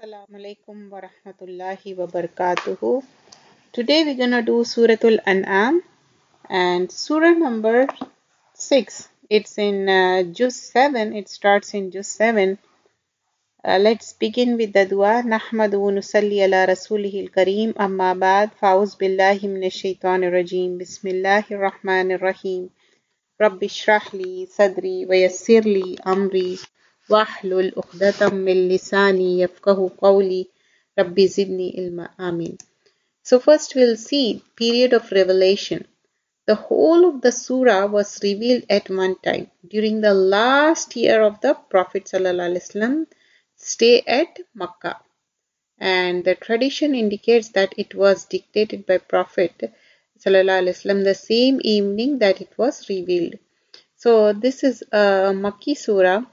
Assalamu alaikum wa rahmatullahi wa barakatuhu. Today we're gonna do Suratul An'am and Surah number 6. It's in uh, Juz 7, it starts in Juz 7. Uh, let's begin with the dua. Nahmadu wa nusalli ala rasulihil kareem amma ba'd fa'uz billahi minash shaitanir rajim. Bismillahir rahmanir rahim. Rabbi shrah li sadri wa yassirli amri واحلل عقدة من لساني يفقه قولي ربي زدني علما آمين So first we'll see period of revelation. The whole of the surah was revealed at one time during the last year of the Prophet ﷺ stay at Makkah. And the tradition indicates that it was dictated by Prophet ﷺ the same evening that it was revealed. So this is a Makki surah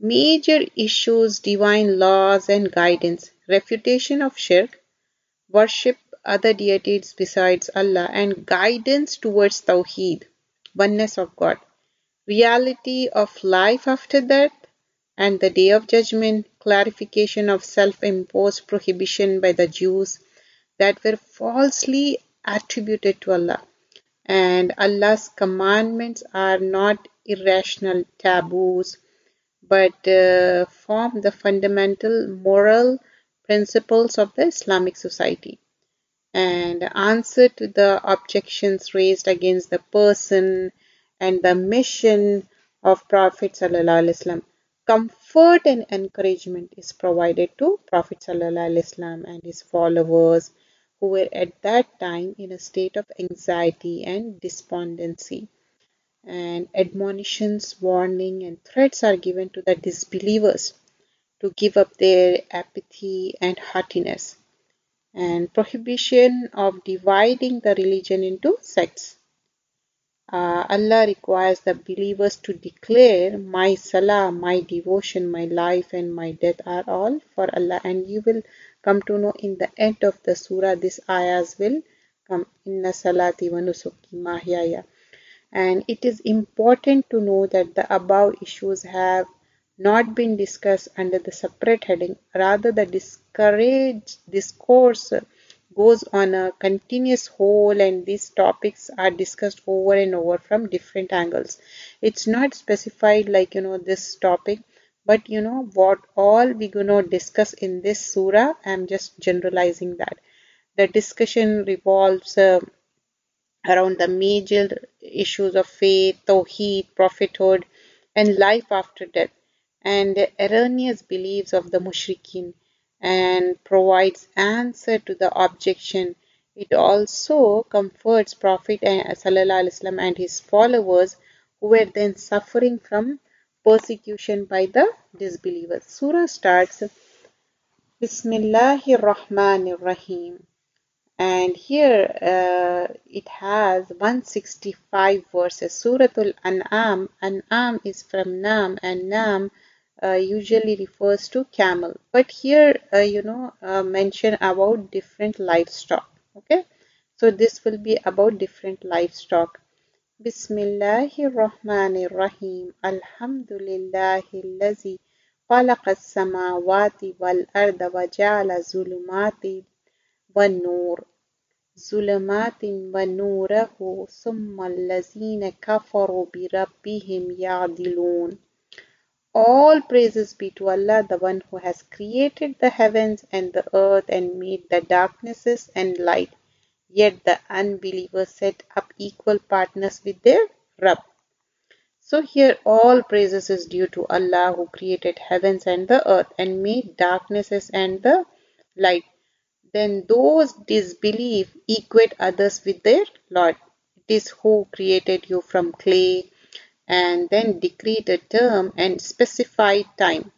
Major issues divine laws and guidance, refutation of shirk, worship other deities besides Allah, and guidance towards Tawheed, oneness of God, reality of life after death, and the day of judgment, clarification of self imposed prohibition by the Jews that were falsely attributed to Allah. And Allah's commandments are not irrational taboos but uh, form the fundamental moral principles of the Islamic society. And answer to the objections raised against the person and the mission of Prophet ﷺ. Comfort and encouragement is provided to Prophet ﷺ and his followers who were at that time in a state of anxiety and despondency and admonitions, warning, and threats are given to the disbelievers to give up their apathy and haughtiness, and prohibition of dividing the religion into sects. Uh, Allah requires the believers to declare, My salah, my devotion, my life, and my death are all for Allah. And you will come to know in the end of the surah, these ayahs will come. Inna salati wa nusuki mahyaya and it is important to know that the above issues have not been discussed under the separate heading. Rather the discourage discourse goes on a continuous whole and these topics are discussed over and over from different angles. It's not specified like you know this topic but you know what all going to discuss in this surah i'm just generalizing that. The discussion revolves uh, around the major issues of faith, tawheed, prophethood, and life after death, and the erroneous beliefs of the mushrikeen, and provides answer to the objection. It also comforts Prophet eh, ﷺ and his followers who were then suffering from persecution by the disbelievers. Surah starts Bismillahir Rahmanir Rahim and here uh, it has 165 verses suratul an'am an'am is from nam and nam uh, usually refers to camel but here uh, you know uh, mention about different livestock okay so this will be about different livestock bismillahir rahmanir rahim alhamdulillahi allazi خلق السماوات والأرض وجعل الظلمات والنور ظلمات ونوره ثم الذين كفروا بربهم يعدلون All praises be to Allah, the one who has created the heavens and the earth and made the darknesses and light. Yet the unbelievers set up equal partners with their Rabb. So here all praises is due to Allah who created heavens and the earth and made darknesses and the light then those disbelieve equate others with their Lord. It is who created you from clay and then decreed a term and specified time.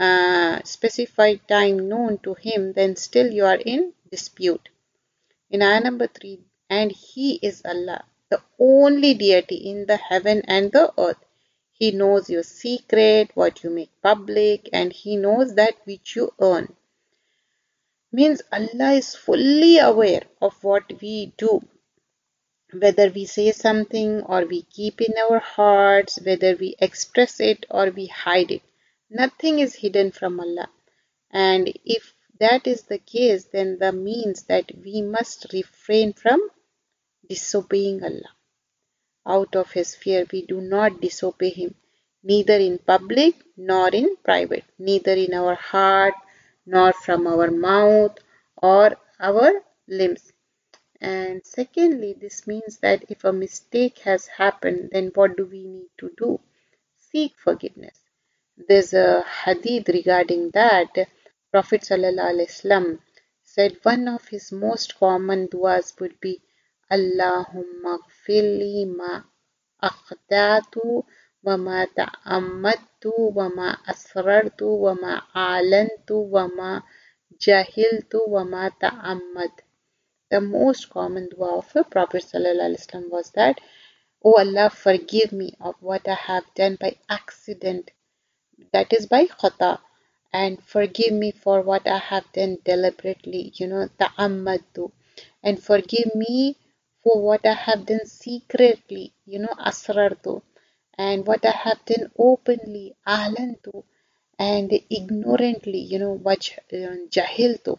Uh, specified time known to him, then still you are in dispute. In ayah number 3, and he is Allah, the only deity in the heaven and the earth. He knows your secret, what you make public, and he knows that which you earn means Allah is fully aware of what we do. Whether we say something or we keep in our hearts, whether we express it or we hide it. Nothing is hidden from Allah. And if that is the case, then that means that we must refrain from disobeying Allah. Out of His fear, we do not disobey Him, neither in public nor in private, neither in our heart nor from our mouth or our limbs. And secondly, this means that if a mistake has happened, then what do we need to do? Seek forgiveness. There's a hadith regarding that. Prophet ﷺ said one of his most common duas would be Allahumma gfirli ma akhdatu wa ma asrartu wa ma alantu wa ma jahiltu wa. The most common dua of Prophet ﷺ was that, O oh Allah, forgive me of what I have done by accident. That is by khata. And forgive me for what I have done deliberately, you know, ta'ammadu, and forgive me for what I have done secretly, you know, asrartu, and what I have done openly, ahlantu, and ignorantly, you know, waj, uh, jahiltu,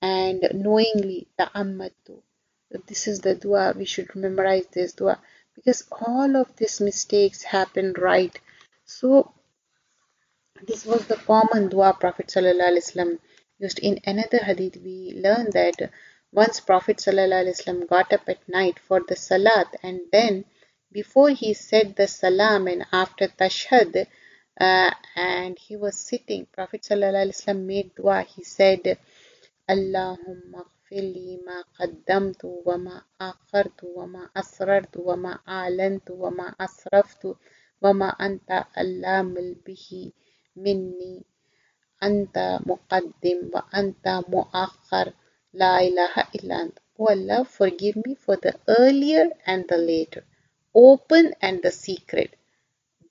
and knowingly, ta'ammadu. This is the dua, we should memorize this dua, because all of these mistakes happen right. So this was the common dua Prophet ﷺ used. In another hadith, we learn that once Prophet ﷺ got up at night for the salat and then before he said the salam and after tashhad uh, and he was sitting, Prophet ﷺ made dua. He said, Allahumma اغفر ma qaddamtu wa ma akhartu wa ma asrartu wa ma alantu wa ma asraftu wa ma anta allamul bihi مني أنت مقدم وأنت مؤخر لا إله إلا أنت Oh Allah, forgive me for the earlier and the later, open and the secret,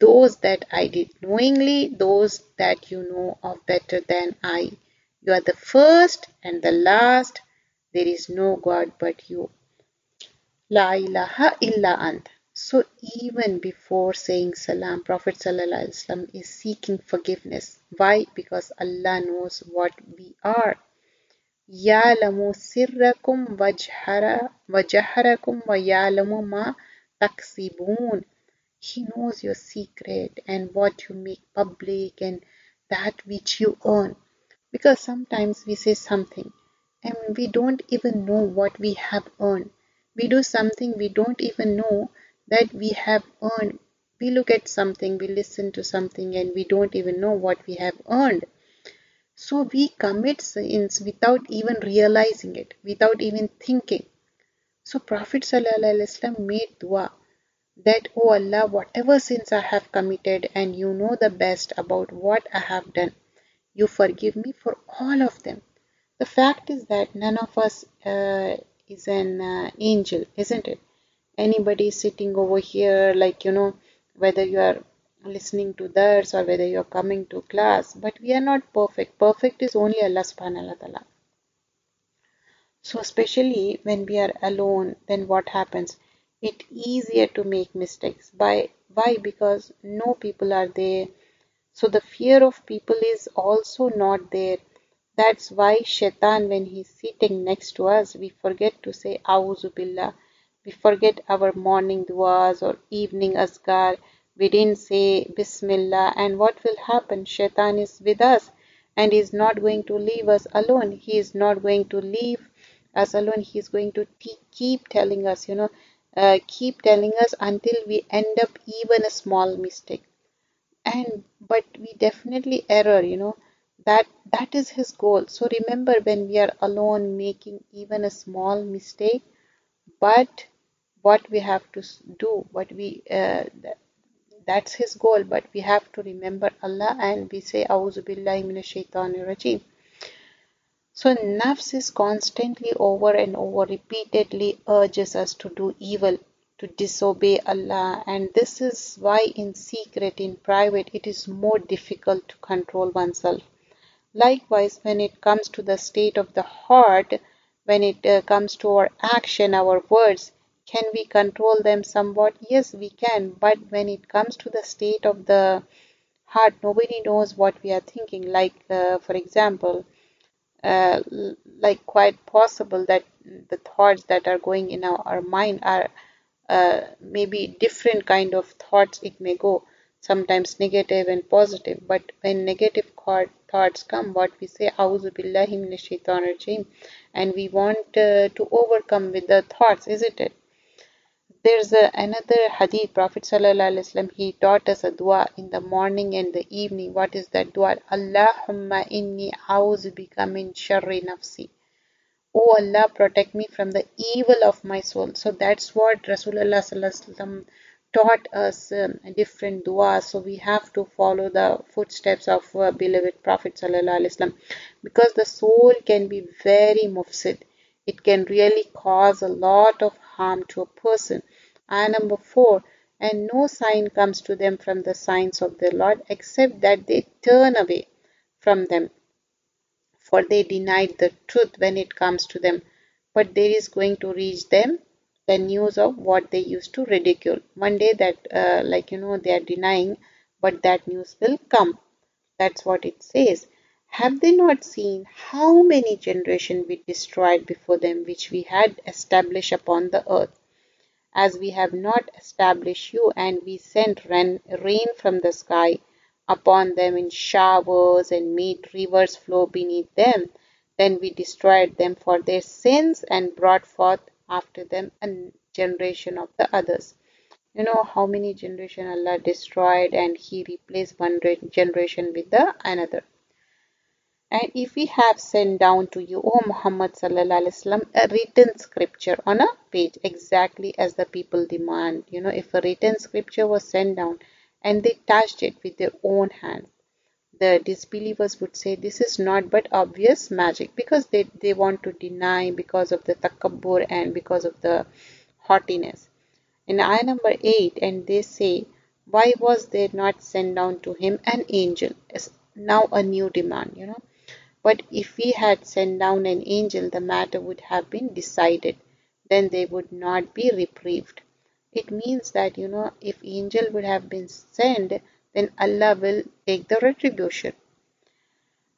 those that I did knowingly, those that you know of better than I. You are the first and the last. There is no God but you. La ilaha illa ant. So even before saying salam, Prophet ﷺ is seeking forgiveness. Why? Because Allah knows what we are. يَعْلَمُ سِرَّكُمْ وَجَهْرَكُمْ وَيَعْلَمُ مَا تَكْسِبُونَ He knows your secret and what you make public and that which you earn. Because sometimes we say something and we don't even know what we have earned. We do something we don't even know that we have earned. We look at something, we listen to something, and we don't even know what we have earned. So we commit sins without even realizing it, without even thinking. So Prophet ﷺ made dua that, Oh Allah, whatever sins I have committed, and you know the best about what I have done, you forgive me for all of them. The fact is that none of us uh, is an uh, angel, isn't it? anybody sitting over here like you know whether you are listening to this or whether you're coming to class but we are not perfect perfect is only allah subhanahu wa ta'ala so especially when we are alone then what happens? It easier to make mistakes. By why? Because no people are there. So the fear of people is also not there. That's why shaitan when he's sitting next to us we forget to say auzu billah. We forget our morning duas or evening asgar. We didn't say Bismillah, and what will happen? Shaitan is with us and is not going to leave us alone. He is not going to leave us alone. He is going to keep telling us, you know, uh, keep telling us until we end up even a small mistake. And but we definitely error, you know, that that is his goal. So remember when we are alone making even a small mistake, but what we have to do, what we uh, that's his goal. But we have to remember Allah and we say Auzu billahi minash shaitanir rajim. So nafs is constantly over and over repeatedly urges us to do evil, to disobey Allah, and this is why in secret, in private, it is more difficult to control oneself. Likewise, when it comes to the state of the heart, when it uh, comes to our action, our words, can we control them somewhat? Yes, we can. But when it comes to the state of the heart nobody knows what we are thinking like uh, for example uh, like quite possible that the thoughts that are going in our, our mind are uh, maybe different kind of thoughts. It may go sometimes negative and positive but when negative thoughts come what we say and we want uh, to overcome with the thoughts isn't it there's a, another hadith prophet sallallahu he taught us a dua in the morning and the evening what is that dua allahumma inni a'udhu min sharri nafsi Oh Allah, protect me from the evil of my soul. So that's what Rasulullah taught us um, different du'as. So we have to follow the footsteps of uh, beloved Prophet sallallahu because the soul can be very mufsid. It can really cause a lot of harm to a person. And number four, and no sign comes to them from the signs of the Lord except that they turn away from them for they denied the truth when it comes to them. But there is going to reach them the news of what they used to ridicule. One day that, uh, like, you know, they are denying, but that news will come. That's what it says. Have they not seen how many generations we destroyed before them, which we had established upon the earth? As we have not established you, and we sent rain, rain from the sky, upon them in showers and made rivers flow beneath them. Then we destroyed them for their sins and brought forth after them a generation of the others. You know how many generation Allah destroyed and He replaced one generation with the another. And if we have sent down to you, O Muhammad sallallahu Alaihi Wasallam, a written scripture on a page, exactly as the people demand. You know, if a written scripture was sent down, and they touched it with their own hands. The disbelievers would say this is not but obvious magic because they, they want to deny because of the takabbur and because of the haughtiness. In ayah number 8, and they say, Why was there not sent down to him an angel? Now a new demand, you know. But if we had sent down an angel, the matter would have been decided. Then they would not be reprieved. It means that you know if angel would have been sent then Allah will take the retribution.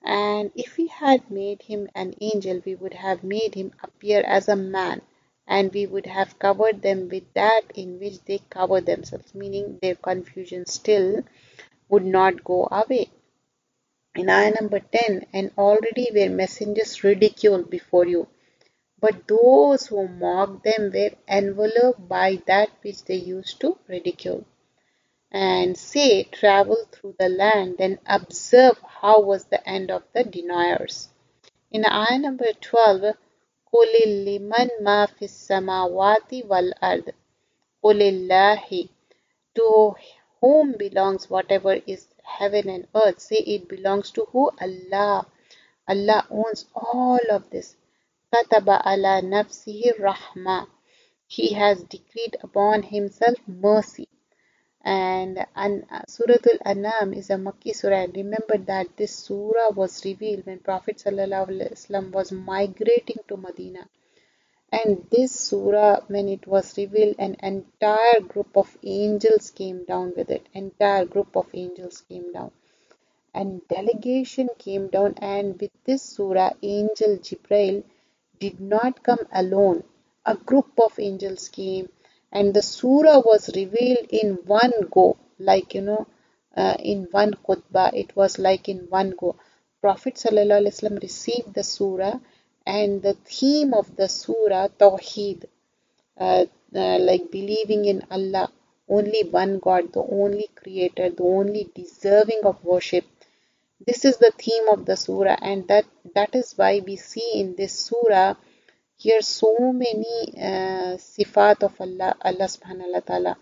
And if we had made him an angel we would have made him appear as a man. And we would have covered them with that in which they cover themselves meaning their confusion still would not go away in ayah number 10 and already were messengers ridiculed before you but those who mocked them were enveloped by that which they used to ridicule. And say, travel through the land, then observe how was the end of the deniers. In ayah number 12, قُلِ لِمَنْ مَا فِي السَّمَاوَاتِ وَالْأَرْضِ قُلِ اللَّهِ To whom belongs whatever is heaven and earth. Say it belongs to who? Allah. Allah owns all of this. Kataba ala nafsihi rahma. He has decreed upon himself mercy. And uh, Suratul Anam is a Makki surah. And remember that this surah was revealed when Prophet ﷺ was migrating to Medina and this surah when it was revealed an entire group of angels came down with it entire group of angels came down and delegation came down and with this surah angel Jibril did not come alone. A group of angels came and the surah was revealed in one go, like you know, uh, in one khutbah. It was like in one go. Prophet ﷺ received the surah and the theme of the surah, Tawheed, uh, uh, like believing in Allah, only one God, the only creator, the only deserving of worship. This is the theme of the surah, and that, that is why we see in this surah here so many uh, sifat of Allah, Allah subhanahu wa ta'ala,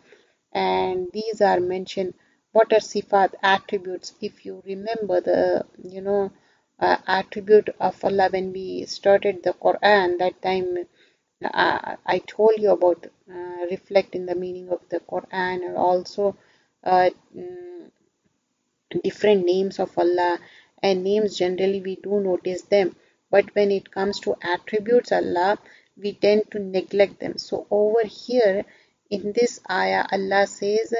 and these are mentioned. What are sifat attributes? If you remember the, you know, uh, attribute of Allah when we started the Quran, that time uh, I told you about uh, reflecting the meaning of the Quran and also uh, mm, different names of Allah and names generally we do notice them. But when it comes to attributes Allah we tend to neglect them. So over here in this ayah Allah says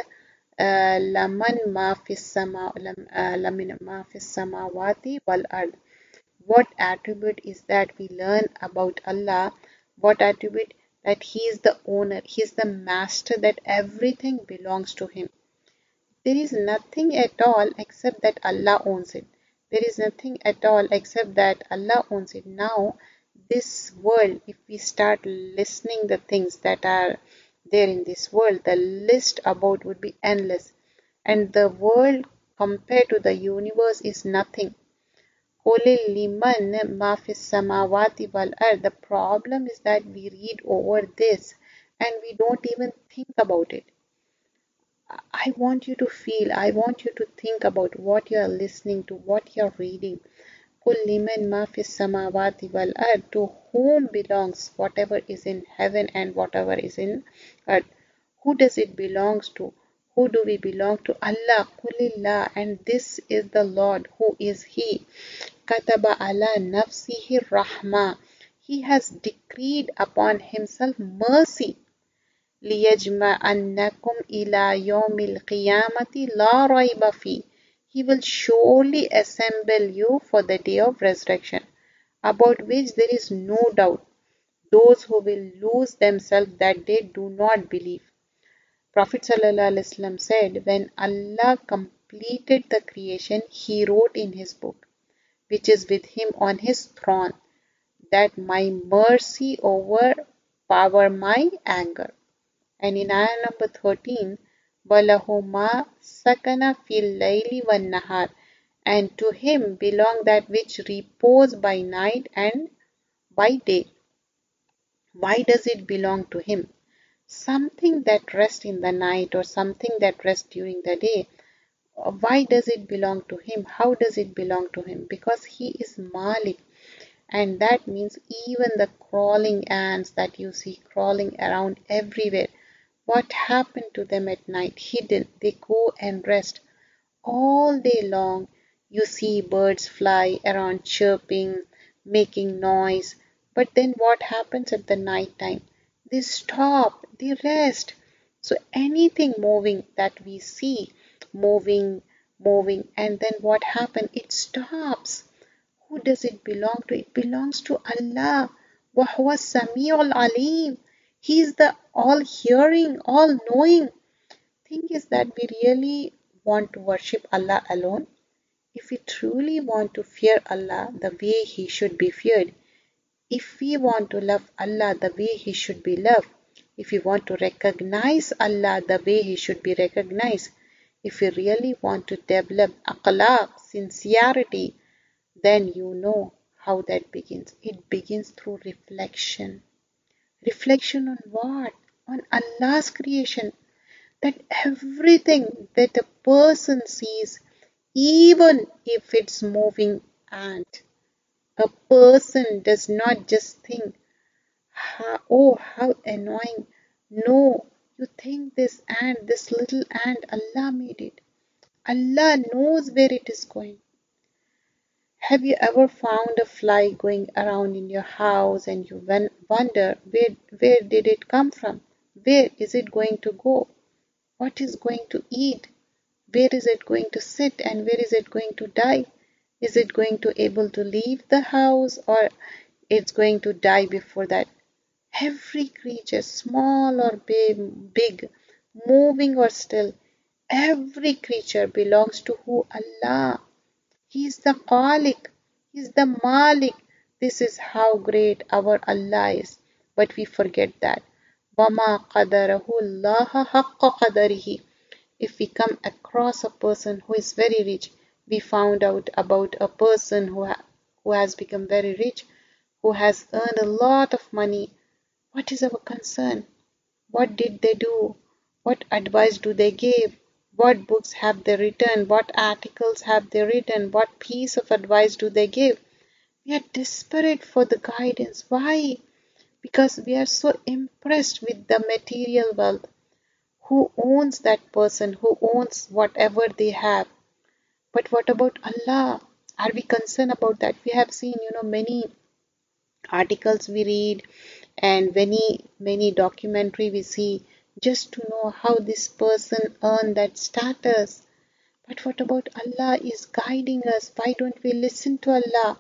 ma fis sama lamin ma fis samawati wal ard what attribute is that we learn about Allah? What attribute? That he is the owner he is the master that everything belongs to him. There is nothing at all except that Allah owns it. There is nothing at all except that Allah owns it. Now this world if we start listening the things that are there in this world the list about would be endless. And the world compared to the universe is nothing. The problem is that we read over this and we don't even think about it. I want you to feel I want you to think about what you are listening to what you are reading قُلْ لِمَنْ مَا فِي السَّمَاوَاتِ وَالْأَرْضِ To whom belongs whatever is in heaven and whatever is in earth. Who does it belongs to? Who do we belong to? Allah, Kulillah, and this is the Lord. Who is He? Kataba ala nafsihi rahma. He has decreed upon Himself mercy. لِيَجْمَعَنَّكُمْ إِلَى يَوْمِ الْقِيَامَةِ لَا رَيْبَ فِيهِ he will surely assemble you for the day of resurrection, about which there is no doubt. Those who will lose themselves that day do not believe. Prophet said, When Allah completed the creation, He wrote in His book, which is with Him on His throne, that my mercy overpower my anger. And in ayah number 13, وَلَهُ مَا sakana fil layli wan nahar and to him belong that which repose by night and by day why does it belong to him something that rests in the night or something that rests during the day why does it belong to him how does it belong to him because he is malik and that means even the crawling ants that you see crawling around everywhere what happened to them at night? Hidden. They go and rest. All day long you see birds fly around chirping, making noise. But then what happens at the night time? They stop, they rest. So anything moving that we see, moving, moving, and then what happens? It stops. Who does it belong to? It belongs to Allah. وَهُوَ السَّمِيعُ الْعَلِيمُ he is the all hearing, all knowing. Thing is that we really want to worship Allah alone. If we truly want to fear Allah the way He should be feared, if we want to love Allah the way He should be loved, if we want to recognize Allah the way He should be recognized, if we really want to develop akhlaq, sincerity, then you know how that begins. It begins through reflection. Reflection on what? On Allah's creation. That everything that a person sees, even if it's moving ant, a person does not just think, oh, how annoying. No, you think this ant, this little ant, Allah made it. Allah knows where it is going. Have you ever found a fly going around in your house and you wonder where, where did it come from? Where is it going to go? What is going to eat? Where is it going to sit and where is it going to die? Is it going to able to leave the house or it's going to die before that? Every creature, small or big, big moving or still, every creature belongs to who? Allah. He is the Khalik. He is the Malik. This is how great our Allah is. But we forget that. وَمَا قَدَرَهُ اللَّهَ حَقَّ قَدَرِهِ If we come across a person who is very rich, we found out about a person who, ha who has become very rich, who has earned a lot of money. What is our concern? What did they do? What advice do they give? What books have they written? What articles have they written? What piece of advice do they give? We are desperate for the guidance. Why? Because we are so impressed with the material wealth. Who owns that person? Who owns whatever they have? But what about Allah? Are we concerned about that? We have seen, you know, many articles we read and many, many documentary we see just to know how this person earned that status. But what about Allah is guiding us? Why don't we listen to Allah?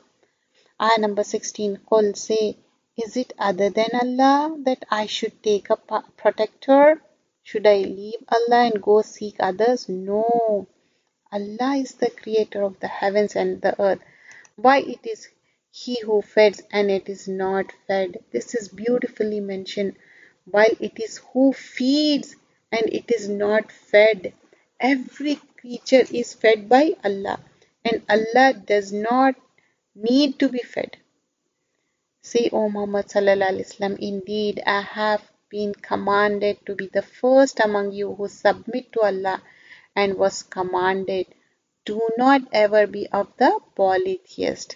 Ayah number 16, Qul say, is it other than Allah that I should take a protector? Should I leave Allah and go seek others? No. Allah is the creator of the heavens and the earth. Why it is He who feeds and it is not fed. This is beautifully mentioned. While it is who feeds and it is not fed. Every creature is fed by Allah and Allah does not need to be fed. Say, O Muhammad Sallallahu Alaihi Wasallam, indeed I have been commanded to be the first among you who submit to Allah and was commanded, do not ever be of the polytheist.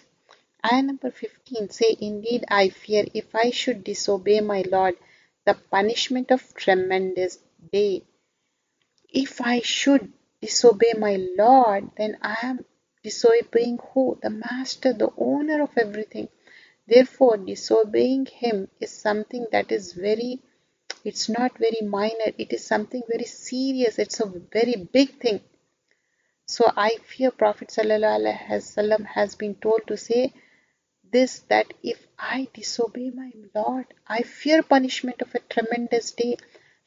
Ayah number 15 say, Indeed, I fear if I should disobey my Lord, the punishment of tremendous day. If I should disobey my Lord, then I am disobeying who? The Master, the owner of everything. Therefore, disobeying Him is something that is very it's not very minor. It is something very serious. It's a very big thing. So I fear Prophet has been told to say this that if I disobey my Lord, I fear punishment of a tremendous day.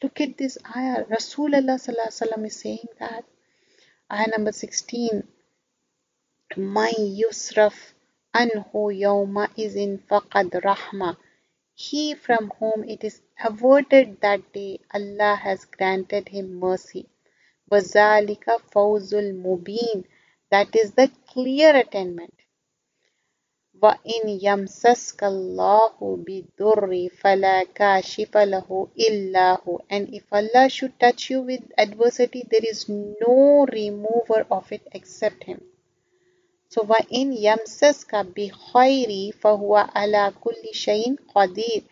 Look at this ayah. Rasulullah is saying that. Ayah number 16. My yusraf anhu yawma is in faqad rahma. He from whom it is averted that day, Allah has granted him mercy. Wazalika fawzul mubin. That is the clear attainment. وَإِنْ يَمْسَسْكَ اللَّهُ بِالضُّرِّ فَلَا كَاشِفَ لَهُ إِلَّا هُ And if Allah should touch you with adversity, there is no remover of it except Him. So وَإِنْ يَمْسَسْكَ بِخَيْرِ فَهُوَ عَلَى كُلِّ شَيْءٍ قَدِيرٌ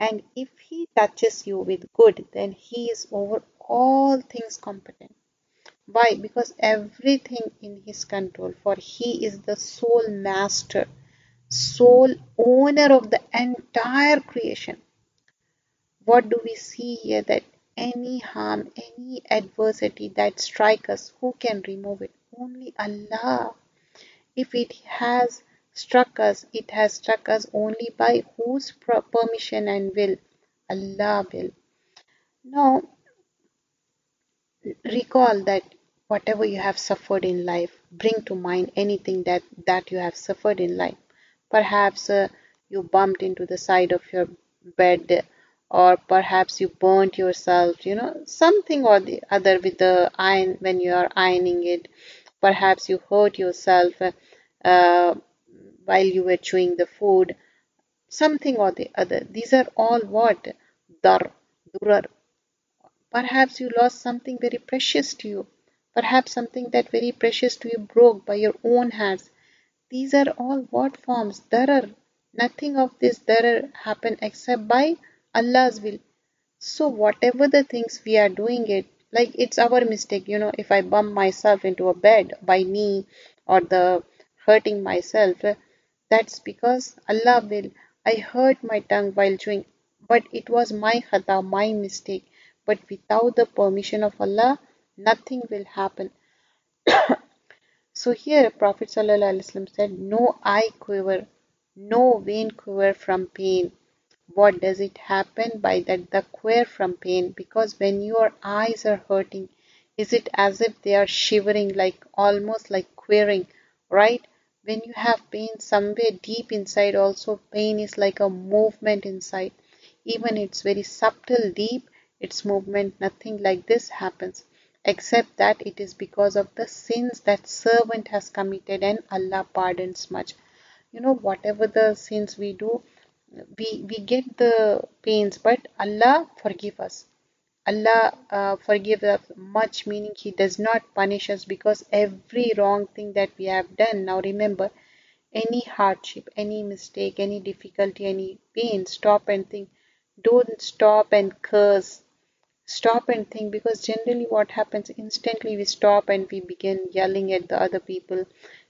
And if He touches you with good, then He is over all things competent. Why? Because everything in His control, for He is the sole master, sole owner of the entire creation. What do we see here? That any harm, any adversity that strike us, who can remove it? Only Allah. If it has struck us, it has struck us only by whose permission and will? Allah will. Now, recall that whatever you have suffered in life, bring to mind anything that, that you have suffered in life. Perhaps uh, you bumped into the side of your bed or perhaps you burnt yourself, you know, something or the other with the iron when you are ironing it Perhaps you hurt yourself uh, while you were chewing the food, something or the other. These are all what? Dar, durar. Perhaps you lost something very precious to you. Perhaps something that very precious to you broke by your own hands. These are all what forms? Darar. Nothing of this darar happen except by Allah's will. So whatever the things we are doing it, like it's our mistake you know if i bump myself into a bed by knee or the hurting myself that's because allah will i hurt my tongue while chewing but it was my khata my mistake but without the permission of allah nothing will happen so here prophet ﷺ said no eye quiver no vein quiver from pain. What does it happen by that the quiver from pain? Because when your eyes are hurting is it as if they are shivering like almost like quivering, right? When you have pain somewhere deep inside also pain is like a movement inside. Even it's very subtle deep its movement nothing like this happens except that it is because of the sins that servant has committed and allah pardons much. You know whatever the sins we do we we get the pains but allah forgive us. Allah uh, forgive us much meaning he does not punish us because every wrong thing that we have done. Now remember any hardship any mistake any difficulty any pain stop and think. Don't stop and curse stop and think because generally what happens instantly we stop and we begin yelling at the other people.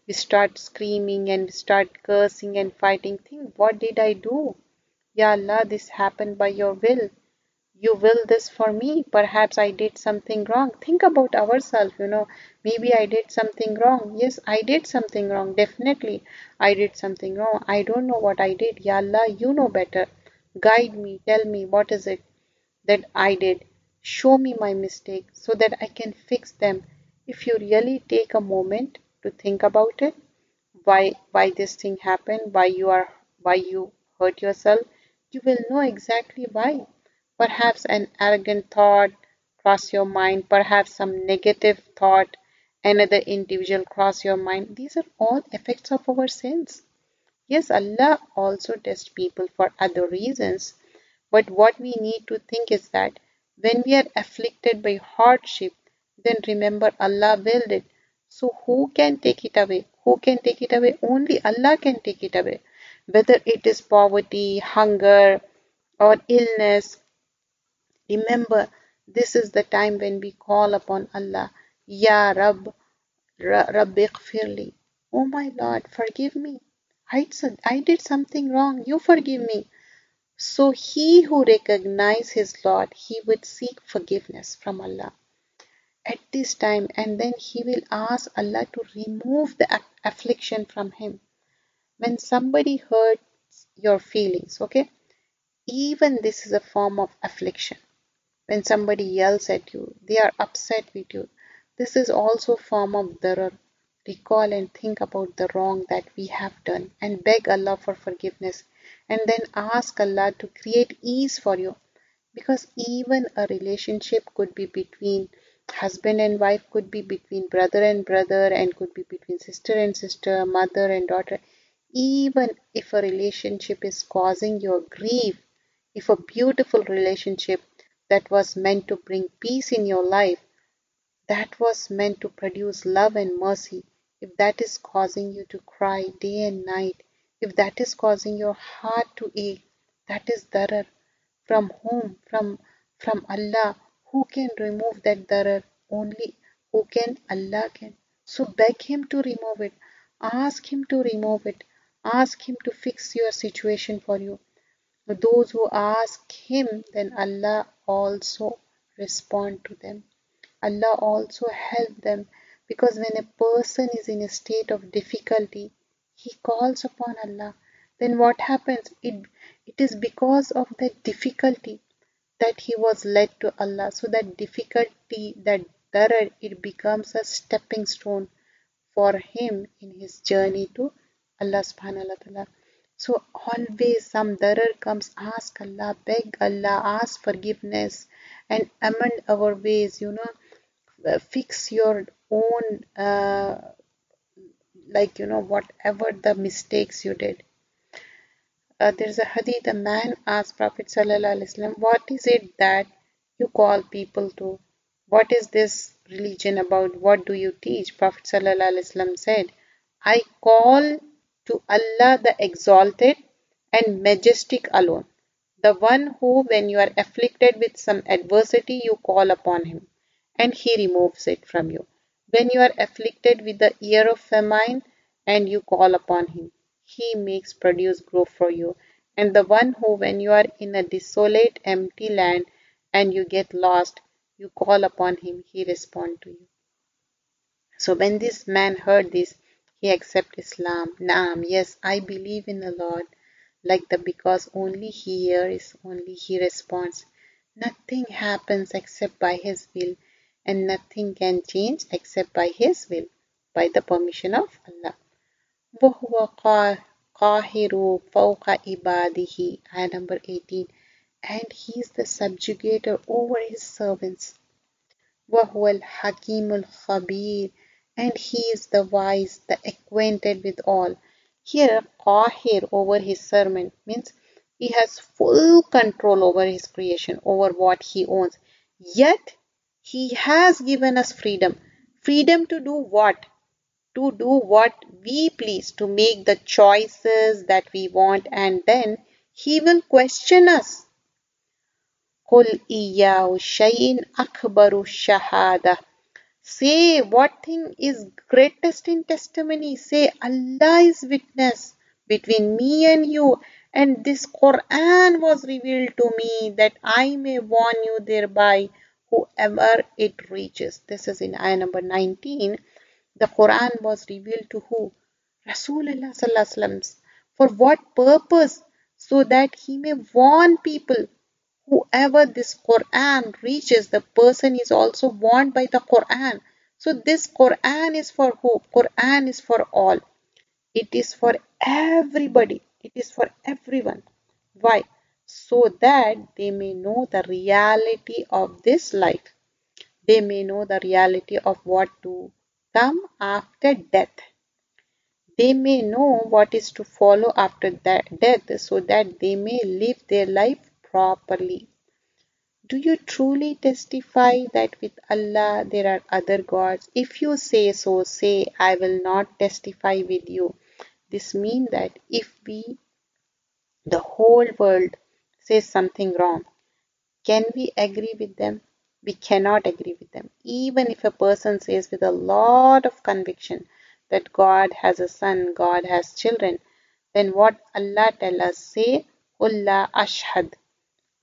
We start screaming and we start cursing and fighting think what did i do? Ya allah this happened by your will. You will this for me. Perhaps i did something wrong. Think about ourselves you know. Maybe i did something wrong. Yes i did something wrong. Definitely i did something wrong. I don't know what i did. Ya allah you know better. Guide me. Tell me what is it that i did show me my mistakes so that i can fix them. If you really take a moment to think about it why why this thing happened why you are why you hurt yourself you will know exactly why. Perhaps an arrogant thought cross your mind perhaps some negative thought another individual cross your mind. These are all effects of our sins. Yes allah also tests people for other reasons but what we need to think is that when we are afflicted by hardship then remember allah willed it. So who can take it away? Who can take it away? Only allah can take it away. Whether it is poverty hunger or illness remember this is the time when we call upon allah. Ya rab rabbi ighfirli. Oh my lord forgive me. I did something wrong. You forgive me so he who recognizes his Lord, he would seek forgiveness from Allah at this time and then he will ask Allah to remove the affliction from him. When somebody hurts your feelings, okay, even this is a form of affliction. When somebody yells at you, they are upset with you. This is also a form of darar. Recall and think about the wrong that we have done and beg Allah for forgiveness and then ask Allah to create ease for you. Because even a relationship could be between husband and wife could be between brother and brother and could be between sister and sister mother and daughter. Even if a relationship is causing you grief if a beautiful relationship that was meant to bring peace in your life that was meant to produce love and mercy if that is causing you to cry day and night if that is causing your heart to ache, that is darar. From whom? From from Allah. Who can remove that darar? Only who can? Allah can. So beg Him to remove it. Ask Him to remove it. Ask Him to fix your situation for you. Those who ask Him, then Allah also respond to them. Allah also help them because when a person is in a state of difficulty, he calls upon Allah, then what happens? It, it is because of that difficulty that he was led to Allah. So that difficulty, that darar, it becomes a stepping stone for him in his journey to Allah subhanahu wa ta'ala. So always some darar comes, ask Allah, beg Allah, ask forgiveness and amend our ways, you know, fix your own uh, like you know whatever the mistakes you did. Uh, there's a hadith a man asked prophet sallallahu what is it that you call people to? What is this religion about? What do you teach? Prophet sallallahu said i call to allah the exalted and majestic alone. The one who when you are afflicted with some adversity you call upon him and he removes it from you when you are afflicted with the year of famine and you call upon him, he makes produce grow for you. And the one who, when you are in a desolate, empty land and you get lost, you call upon him, he respond to you. So when this man heard this, he accepted Islam. Naam, yes, I believe in the Lord. Like the because only he hears, only he responds. Nothing happens except by his will and nothing can change except by His will, by the permission of Allah. وهو قاهر فوق عباده ayah number 18 and he is the subjugator over his servants وهو الحكيم الخبير and he is the wise the acquainted with all here qahir over his servant means he has full control over his creation over what he owns yet he has given us freedom. Freedom to do what? To do what we please, to make the choices that we want, and then He will question us. قُلْ إِيَّاهُ شَيْءٍ أَكْبَرُ shahada. Say what thing is greatest in testimony. Say Allah is witness between me and you And this Quran was revealed to me that I may warn you thereby whoever it reaches. This is in ayah number 19. The Quran was revealed to who? Rasulullah For what purpose? So that he may warn people. Whoever this Quran reaches, the person is also warned by the Quran. So this Quran is for who? Quran is for all. It is for everybody. It is for everyone. Why? So that they may know the reality of this life. They may know the reality of what to come after death. They may know what is to follow after that death so that they may live their life properly. Do you truly testify that with Allah there are other gods? If you say so, say, I will not testify with you. This means that if we, the whole world, says something wrong, can we agree with them? We cannot agree with them. Even if a person says with a lot of conviction that God has a son, God has children, then what Allah tell us say, Allah ashhad.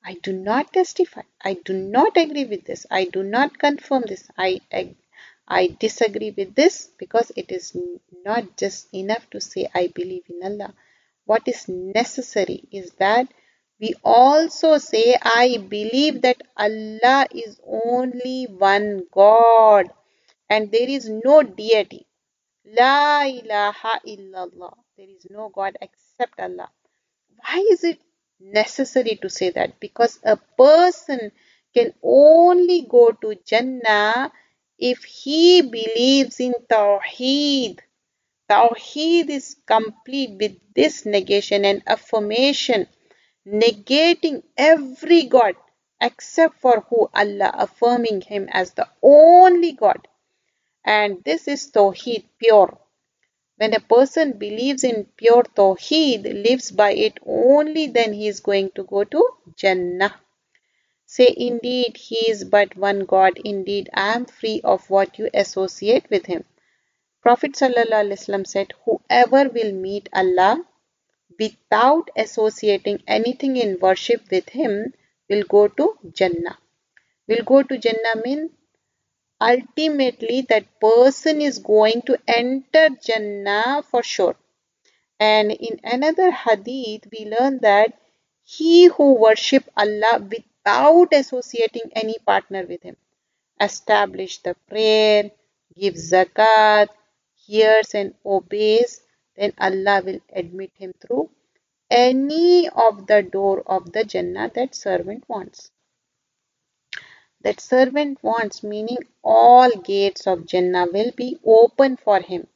I do not testify. I do not agree with this. I do not confirm this. I, I, I disagree with this because it is not just enough to say I believe in Allah. What is necessary is that we also say I believe that Allah is only one God and there is no deity. La ilaha illallah. There is no God except Allah. Why is it necessary to say that because a person can only go to Jannah if he believes in Tawheed. Tawheed is complete with this negation and affirmation, negating every God except for who Allah, affirming Him as the only God. And this is Tawheed pure. When a person believes in pure Tawheed, lives by it only, then he is going to go to Jannah. Say, indeed, he is but one God. Indeed, I am free of what you associate with him. Prophet ﷺ said, Whoever will meet Allah without associating anything in worship with him will go to Jannah. Will go to Jannah mean ultimately that person is going to enter Jannah for sure. And in another hadith, we learn that he who worship Allah without associating any partner with him, establish the prayer, gives zakat, hears and obeys, then Allah will admit him through any of the door of the Jannah that servant wants that servant wants, meaning all gates of Jannah will be open for him.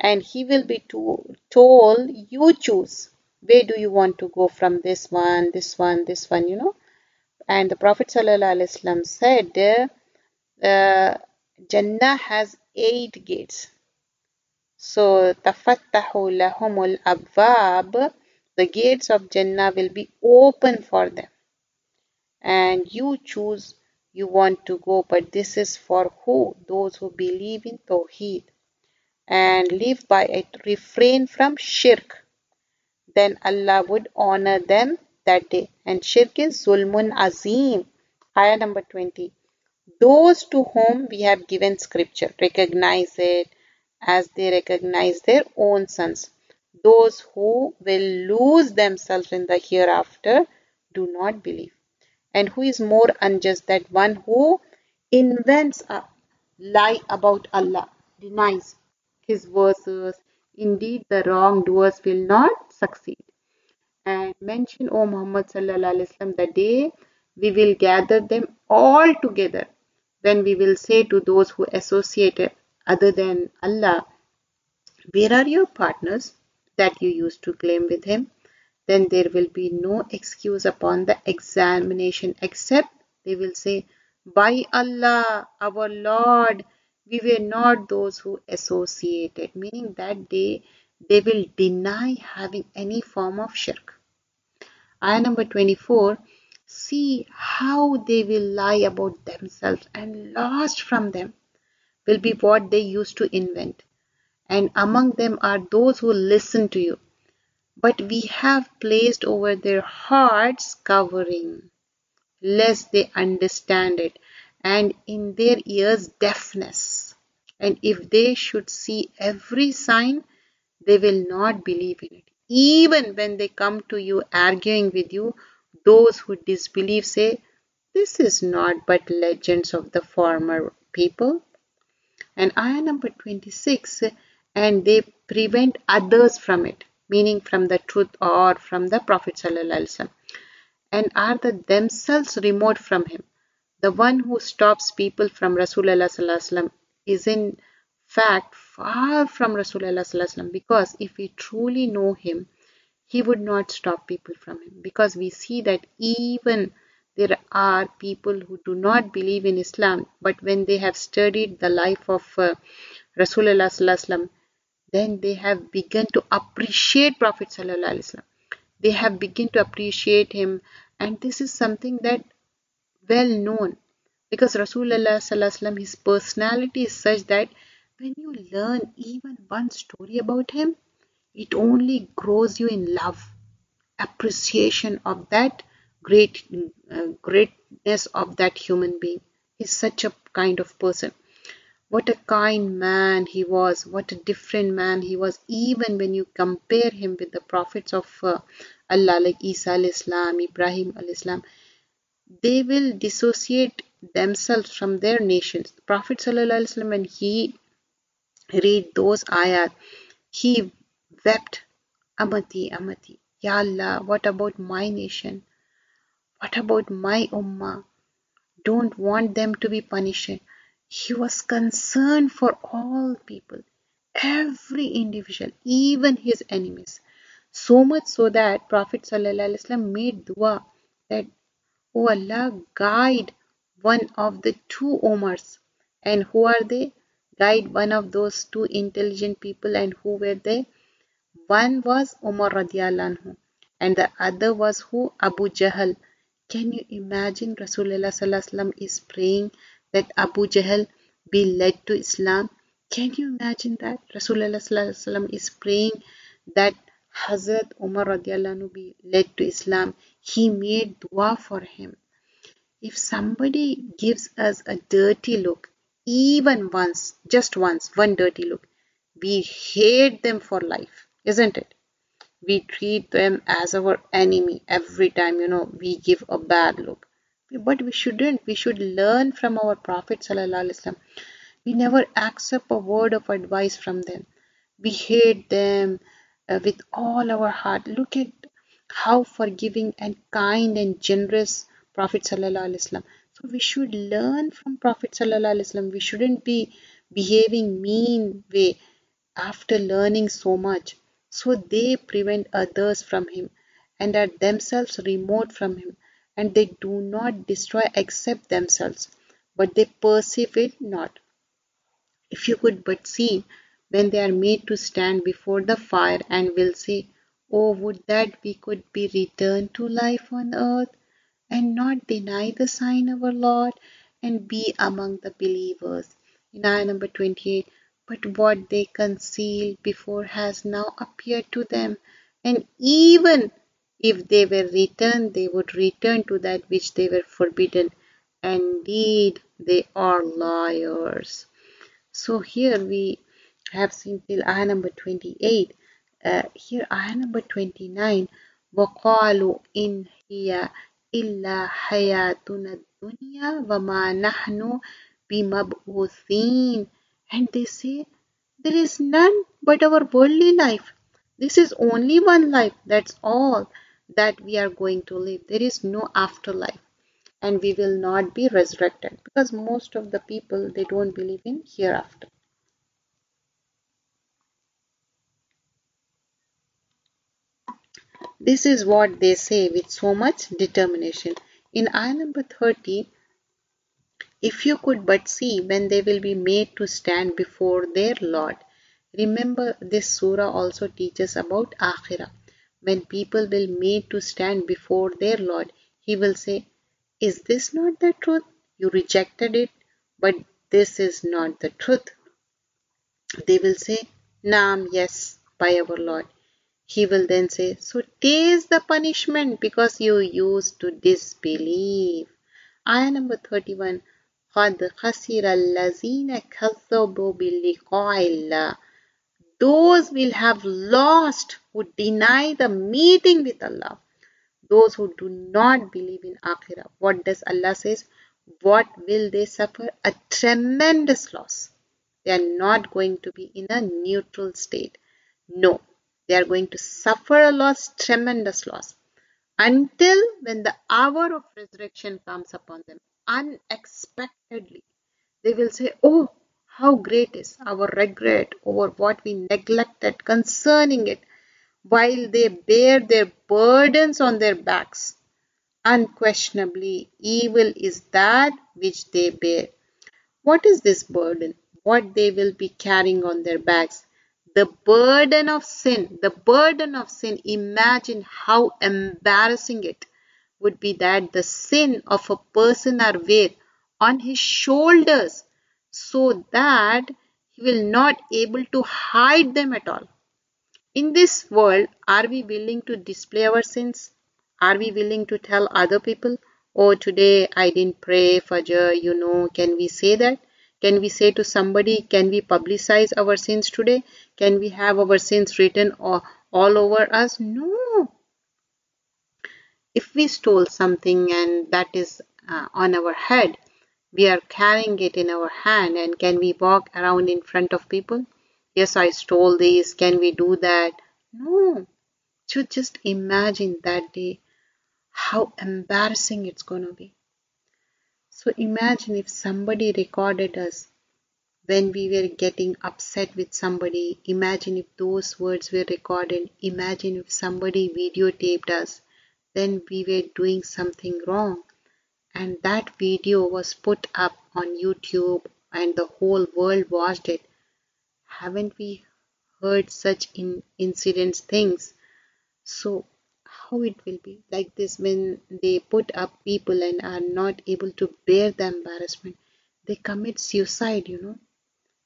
And he will be to, told, You choose. Where do you want to go from this one, this one, this one, you know? And the Prophet ﷺ said, uh, Jannah has eight gates. So, tafattahu lahumul abwab, the gates of Jannah will be open for them. And you choose you want to go, but this is for who? Those who believe in Tawheed and live by it, refrain from shirk. Then Allah would honor them that day. And shirk is zulmun azim. Ayah number 20. Those to whom we have given scripture recognize it as they recognize their own sons. Those who will lose themselves in the hereafter do not believe. And who is more unjust than one who invents a lie about Allah, denies his verses. Indeed, the wrongdoers will not succeed. And mention, O Muhammad sallallahu the day we will gather them all together. Then we will say to those who associate other than Allah, Where are your partners that you used to claim with him? then there will be no excuse upon the examination except they will say, By Allah, our Lord, we were not those who associated, meaning that day they will deny having any form of shirk. Ayah number 24 See how they will lie about themselves, and lost from them will be what they used to invent. And among them are those who listen to you but we have placed over their hearts covering, lest they understand it, and in their ears deafness. And if they should see every sign, they will not believe in it. Even when they come to you arguing with you, those who disbelieve say, This is not but legends of the former people and ayah number 26 and they prevent others from it meaning from the truth or from the prophet ﷺ, and are the themselves remote from him. The one who stops people from rasulullah is in fact far from rasulullah because if we truly know him he would not stop people from him because we see that even there are people who do not believe in Islam, but when they have studied the life of uh, Rasulullah then they have begun to appreciate Prophet Sallallahu They have begun to appreciate him, and this is something that well known. Because Rasulullah Sallallahu his personality is such that when you learn even one story about him, it only grows you in love, appreciation of that great uh, greatness of that human being. He's such a kind of person. What a kind man he was, what a different man he was, even when you compare him with the prophets of uh, Allah, like Isa alaihissalam, Ibrahim alaihissalam. They will dissociate themselves from their nations. The Prophet ﷺ, when he read those ayat, he wept, Ummati, Ummati, Ya Allah, what about my nation? What about my ummah? Don't want them to be punished. He was concerned for all people, every individual, even his enemies. So much so that Prophet ﷺ made dua that, O Allah, guide one of the two Omars. And who are they? Guide one of those two intelligent people. And who were they? One was Umar radiallahu and the other was who? Abu Jahl. Can you imagine Rasulullah is praying that Abu Jahl be led to Islam. Can you imagine that? Rasulullah is praying that Hazrat Umar radiallahu be led to Islam. He made dua for him. If somebody gives us a dirty look, even once, just once, one dirty look, we hate them for life, isn't it? We treat them as our enemy every time, you know, we give a bad look. But we shouldn't. We should learn from our prophet sallallahu we never accept a word of advice from them. We hate them uh, with all our heart. Look at how forgiving and kind and generous prophet sallallahu so we should learn from prophet sallallahu we shouldn't be behaving mean way after learning so much so they prevent others from him and are themselves remote from him and they do not destroy except themselves, but they perceive it not. If you could but see when they are made to stand before the fire and will say, Oh, would that we could be returned to life on earth and not deny the sign of our Lord and be among the believers. In ayah number 28, but what they concealed before has now appeared to them, and even if they were returned, they would return to that which they were forbidden. Indeed, they are liars. So here we have seen till ayah number 28. Uh, here ayah number 29. وقالوا إن هي إلا حياتنا الدنيا وما نحن بمبعوثين and they say there is none but our worldly life this is only one life that's all that we are going to live. There is no afterlife and we will not be resurrected because most of the people they don't believe in hereafter. This is what they say with so much determination. In ayah number 30, if you could but see when they will be made to stand before their Lord. Remember, this surah also teaches about Akhirah. When people will be made to stand before their Lord, he will say, Is this not the truth? You rejected it, but this is not the truth. They will say, Naam, yes, by our Lord. He will then say, So taste the punishment because you used to disbelieve. Ayah number 31. قد خسر الذين كذبوا بلقاء الله those will have lost who deny the meeting with Allah. Those who do not believe in Akhirah. What does Allah says? What will they suffer? A tremendous loss. They are not going to be in a neutral state. No, they are going to suffer a loss, tremendous loss. Until when the hour of resurrection comes upon them unexpectedly, they will say, Oh, how great is our regret over what we neglected concerning it while they bear their burdens on their backs. Unquestionably, evil is that which they bear. What is this burden? What they will be carrying on their backs? The burden of sin. The burden of sin. Imagine how embarrassing it would be that the sin of a person are weighed on his shoulders so that he will not able to hide them at all. In this world, are we willing to display our sins? Are we willing to tell other people, oh, today I didn't pray Fajr, you know, can we say that? Can we say to somebody, can we publicize our sins today? Can we have our sins written all, all over us? No. If we stole something and that is uh, on our head, we are carrying it in our hand and can we walk around in front of people? Yes i stole this. Can we do that? No. So just imagine that day how embarrassing it's going to be. So imagine if somebody recorded us when we were getting upset with somebody. Imagine if those words were recorded. Imagine if somebody videotaped us then we were doing something wrong and that video was put up on YouTube and the whole world watched it. Haven't we heard such in incidents things? So how it will be like this when they put up people and are not able to bear the embarrassment they commit suicide you know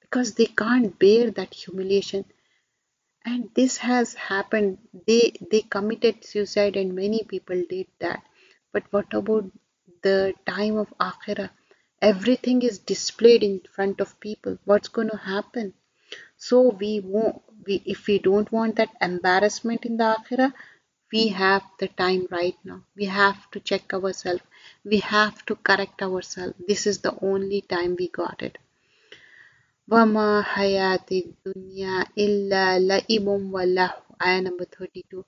because they can't bear that humiliation and this has happened they they committed suicide and many people did that but what about the time of Akhirah, everything is displayed in front of people. What's going to happen? So we won't. We, if we don't want that embarrassment in the Akhirah, we have the time right now. We have to check ourselves. We have to correct ourselves. This is the only time we got it. وَمَا حَيَاتِ الدُّنْيَا إِلَّا لَئِبٌ وَلَهُ Ayah number 32.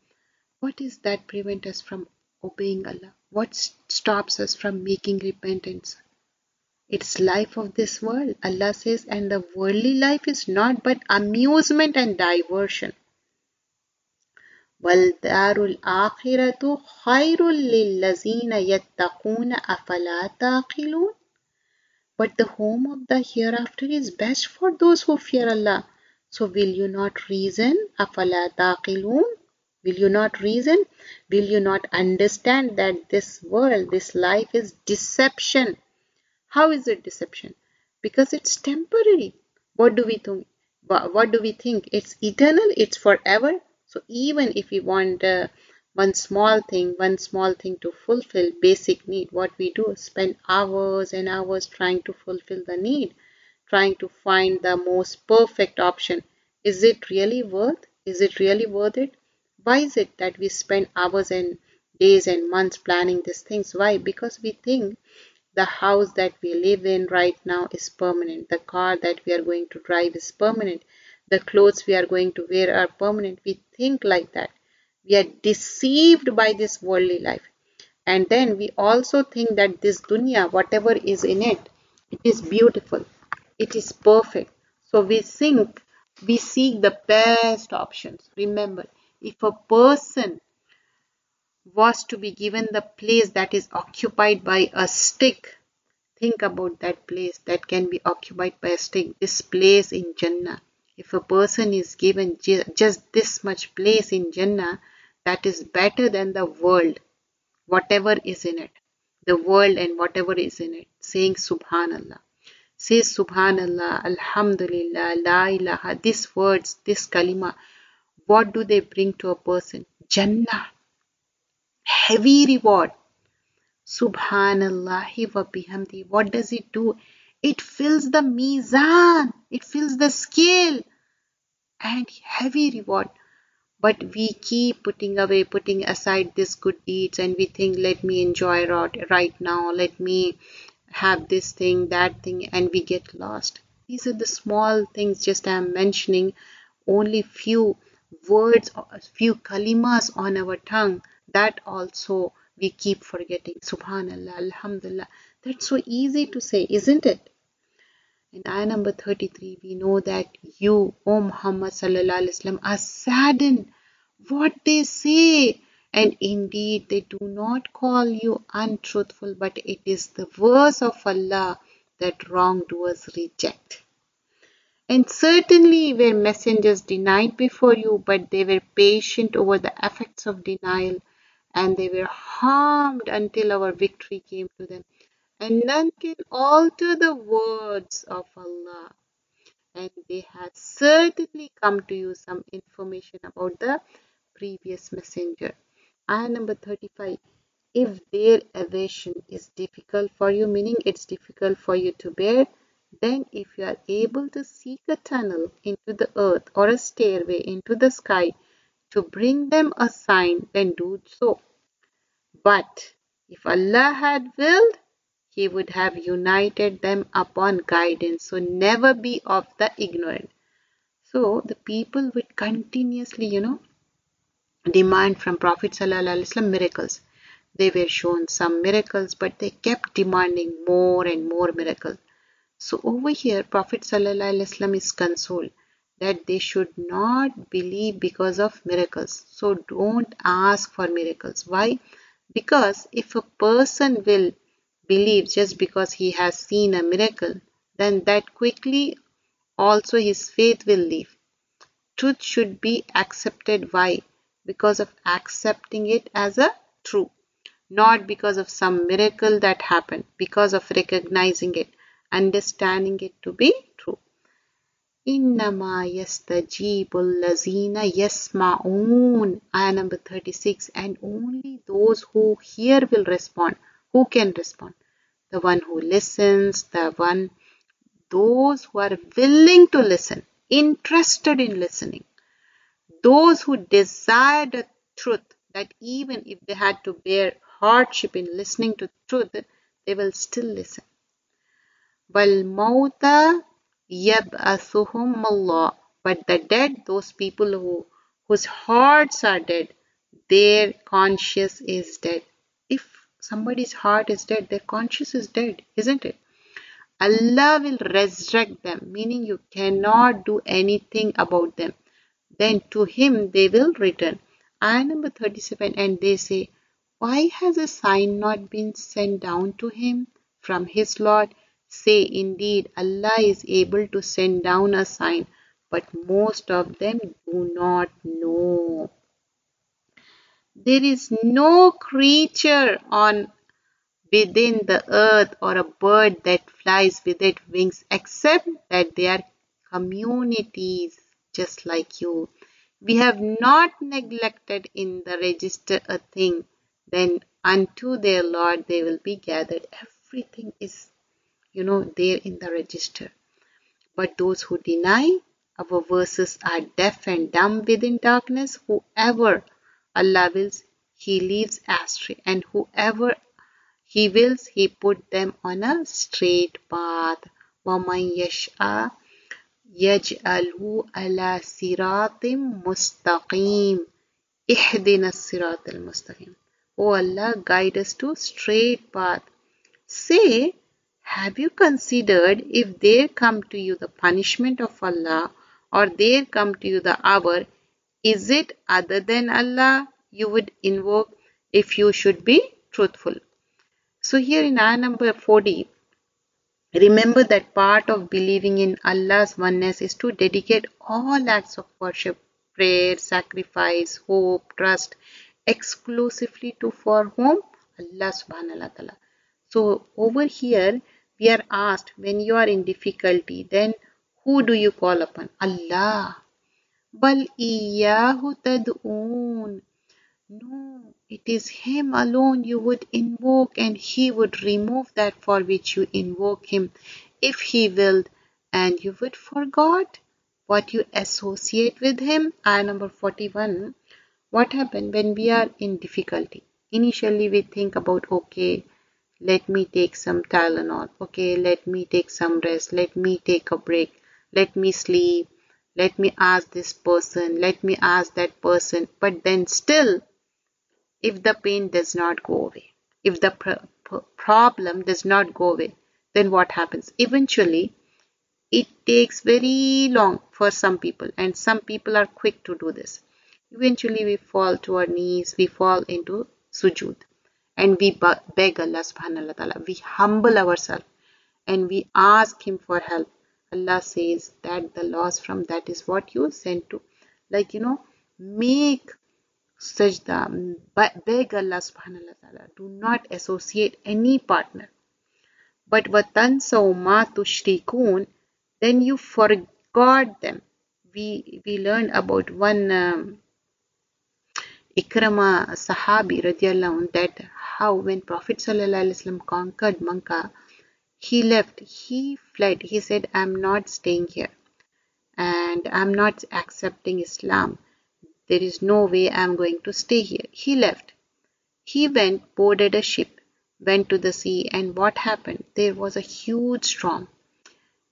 What is that prevent us from obeying Allah? What stops us from making repentance? It's life of this world. Allah says, and the worldly life is not but amusement and diversion. وَالْدَارُ الْآخِرَةُ خَيْرٌ لِلَّذِينَ يَتَّقُونَ أَفَلَا تَعْقِلُونَ but the home of the hereafter is best for those who fear Allah. So will you not reason? Afala taqilun? Will you not reason? Will you not understand that this world, this life is deception? How is it deception? Because it's temporary. What do we think? What do we think? It's eternal. It's forever. So even if we want uh, one small thing, one small thing to fulfill basic need, what we do, spend hours and hours trying to fulfill the need, trying to find the most perfect option. Is it really worth? Is it really worth it? Why is it that we spend hours and days and months planning these things? Why? Because we think the house that we live in right now is permanent. The car that we are going to drive is permanent. The clothes we are going to wear are permanent. We think like that. We are deceived by this worldly life. And then we also think that this dunya, whatever is in it, it is beautiful. It is perfect. So we think, we seek the best options. Remember, if a person was to be given the place that is occupied by a stick, think about that place that can be occupied by a stick, this place in Jannah. If a person is given just this much place in Jannah, that is better than the world, whatever is in it. The world and whatever is in it. Saying Subhanallah. Say Subhanallah, Alhamdulillah, La ilaha. These words, this kalima what do they bring to a person? Jannah. Heavy reward. Subhanallah wa bihamdi. What does it do? It fills the mizan. It fills the scale. And heavy reward. But we keep putting away, putting aside this good deeds and we think, let me enjoy right now. Let me have this thing, that thing, and we get lost. These are the small things just I'm mentioning. Only few words, few kalimas on our tongue. That also we keep forgetting. Subhanallah, Alhamdulillah. That's so easy to say, isn't it? In ayah number 33, we know that you, O Muhammad sallallahu alaihi wasallam, are saddened what they say. And indeed, they do not call you untruthful, but it is the verse of Allah that wrongdoers reject. And certainly were messengers denied before you, but they were patient over the effects of denial, and they were harmed until our victory came to them. And none can alter the words of Allah. And they had certainly come to you some information about the previous messenger. Ayah number 35. If their evasion is difficult for you, meaning it's difficult for you to bear, then if you are able to seek a tunnel into the earth or a stairway into the sky to bring them a sign, then do so. But if Allah had willed, He would have united them upon guidance. So never be of the ignorant. So the people would continuously, you know, demand from Prophet ﷺ miracles. They were shown some miracles, but they kept demanding more and more miracles. So over here, Prophet ﷺ is consoled that they should not believe because of miracles. So don't ask for miracles. Why? Because if a person will believe just because he has seen a miracle, then that quickly also his faith will leave. Truth should be accepted. Why? Because of accepting it as a true, not because of some miracle that happened, because of recognizing it, understanding it to be true. Innama yastajibul lazina yasma'un. Ayah number 36. And only those who hear will respond. Who can respond? The one who listens, the one, those who are willing to listen, interested in listening Those who desire the truth, that even if they had to bear hardship in listening to truth, they will still listen. وَالْمَوْتَى يَبْأَثُهُمُ Allah. But the dead, those people who whose hearts are dead, their conscience is dead. If somebody's heart is dead, their conscience is dead, isn't it? Allah will resurrect them, meaning you cannot do anything about them. Then to Him they will return. Ayah number 37 and they say, Why has a sign not been sent down to him from his Lord? Say, Indeed, Allah is able to send down a sign, but most of them do not know. There is no creature on within the earth or a bird that flies with its wings except that they are communities just like you. We have not neglected in the register a thing, then unto their Lord they will be gathered. Everything is, you know, there in the register. But those who deny our verses are deaf and dumb within darkness. Whoever Allah wills, He leaves astray, and whoever He wills, He put them on a straight path. وَمَن يَشْأَ يَجْعَلْهُ عَلَى صِرَاطٍ مُسْتَقِيمٍ اهْدِنَا الصِّرَاطَ الْمُسْتَقِيمِ O Allah, guide us to straight path. Say, have you considered if there come to you the punishment of Allah or there come to you the hour, is it other than Allah you would invoke if you should be truthful? So here in ayah number 40, remember that part of believing in Allah's oneness is to dedicate all acts of worship, prayer, sacrifice, hope, trust exclusively to for whom? Allah subhanahu wa ta'ala. So over here we are asked when you are in difficulty then who do you call upon? Allah. No, it is Him alone you would invoke, and He would remove that for which you invoke Him if He willed, and you would forget what you associate with Him. Ayah number 41. What happened when we are in difficulty? Initially, we think about, okay, let me take some Tylenol, okay, let me take some rest, let me take a break, let me sleep, let me ask this person, let me ask that person, but then still if the pain does not go away, if the pr- problem does not go away, then what happens? Eventually, it takes very long for some people, and some people are quick to do this. Eventually, we fall to our knees, we fall into sujud, and we beg Allah subhanahu wa ta'ala. We humble ourselves and we ask Him for help. Allah says that the loss from that is what you sent to. Like, you know, make sajda. Beg Allah subhanahu wa ta'ala, do not associate any partner. But وَتَنْسَوْ مَا تُشْرِكُونَ Then you forgot them. We, we learned about one um, Ikrama Sahabi radiallahu that how when Prophet sallallahu conquered Makkah, he left, he fled. He said, I'm not staying here and I'm not accepting Islam. There is no way I'm going to stay here. He left. He went, boarded a ship, went to the sea, and what happened? There was a huge storm.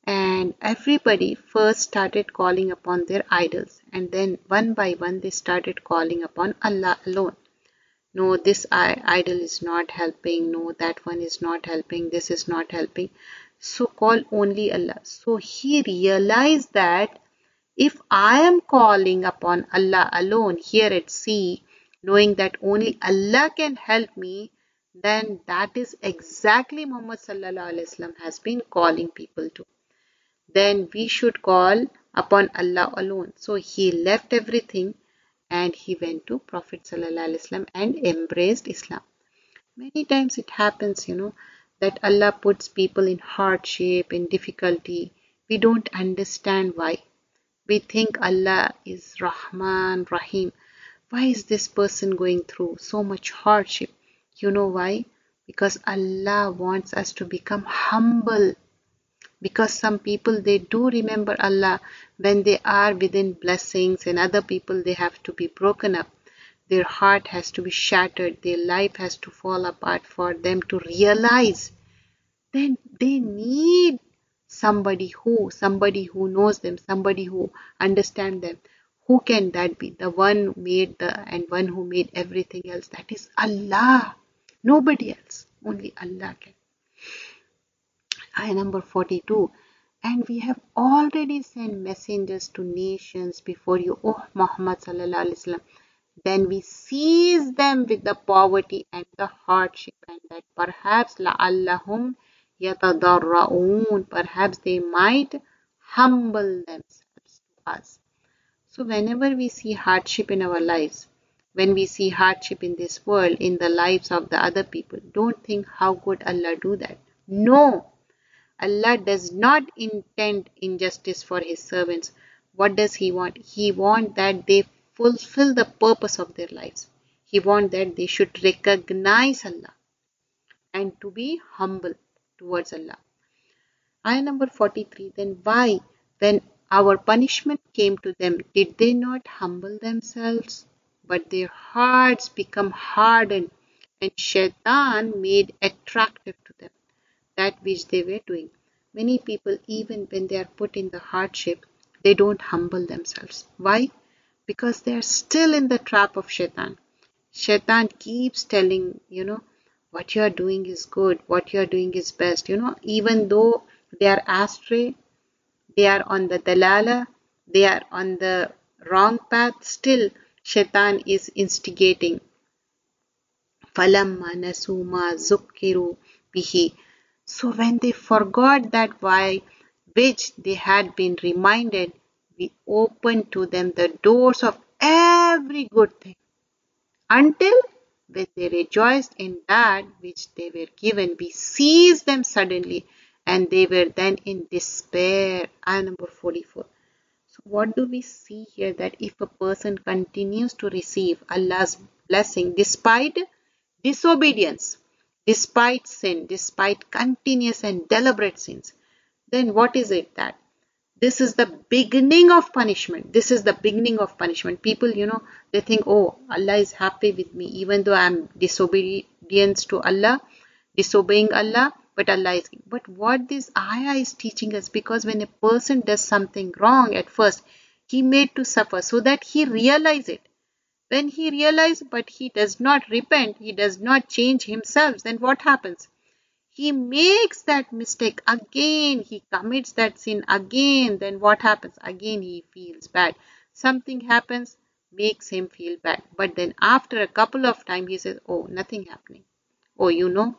And everybody first started calling upon their idols, and then one by one they started calling upon Allah alone. No, this idol is not helping. No, that one is not helping. This is not helping. So call only Allah. So he realized that if I am calling upon Allah alone here at sea, knowing that only Allah can help me, then that is exactly Muhammad wasallam has been calling people to. Then we should call upon Allah alone. So he left everything and he went to Prophet wasallam and embraced Islam. Many times it happens, you know, that Allah puts people in hardship, in difficulty. We don't understand why. We think Allah is Rahman, Rahim. Why is this person going through so much hardship? You know why? Because Allah wants us to become humble. Because some people they do remember Allah when they are within blessings, and other people they have to be broken up. Their heart has to be shattered, their life has to fall apart for them to realize. Then they need somebody who somebody who knows them somebody who understands them. Who can that be? The one made the and one who made everything else. That is allah. Nobody else. Only allah can. Ayah number 42 and we have already sent messengers to nations before you oh muhammad sallallahu then we seize them with the poverty and the hardship and that perhaps la'allahum yatadarra'un. Perhaps they might humble themselves to us. So whenever we see hardship in our lives, when we see hardship in this world, in the lives of the other people, don't think how could Allah do that. No, Allah does not intend injustice for His servants. What does He want? He wants that they fulfill the purpose of their lives. He wants that they should recognize Allah and to be humble towards Allah. Ayah number 43 Then why, when our punishment came to them, did they not humble themselves? But their hearts become hardened, and shaitan made attractive to them that which they were doing. Many people, even when they are put in the hardship, they don't humble themselves. Why? Because they are still in the trap of shaitan. Shaitan keeps telling, you know, what you're doing is good, what you're doing is best. You know, even though they are astray, they are on the dalala, they are on the wrong path, still shaitan is instigating. Falamma nasuma zukkiru bihi. So when they forgot that why which they had been reminded, we opened to them the doors of every good thing until when they rejoiced in that which they were given, we seized them suddenly, and they were then in despair. Ayah number 44. So what do we see here that if a person continues to receive Allah's blessing despite disobedience, despite sin, despite continuous and deliberate sins, then what is it that this is the beginning of punishment. This is the beginning of punishment. People you know they think oh allah is happy with me even though i'm disobedience to allah disobeying allah but allah is but what this ayah is teaching us because when a person does something wrong at first he made to suffer so that he realize it. When he realize but he does not repent he does not change himself then what happens he makes that mistake again he commits that sin again then what happens? Again he feels bad. Something happens makes him feel bad. But then after a couple of times he says oh nothing happening. Oh you know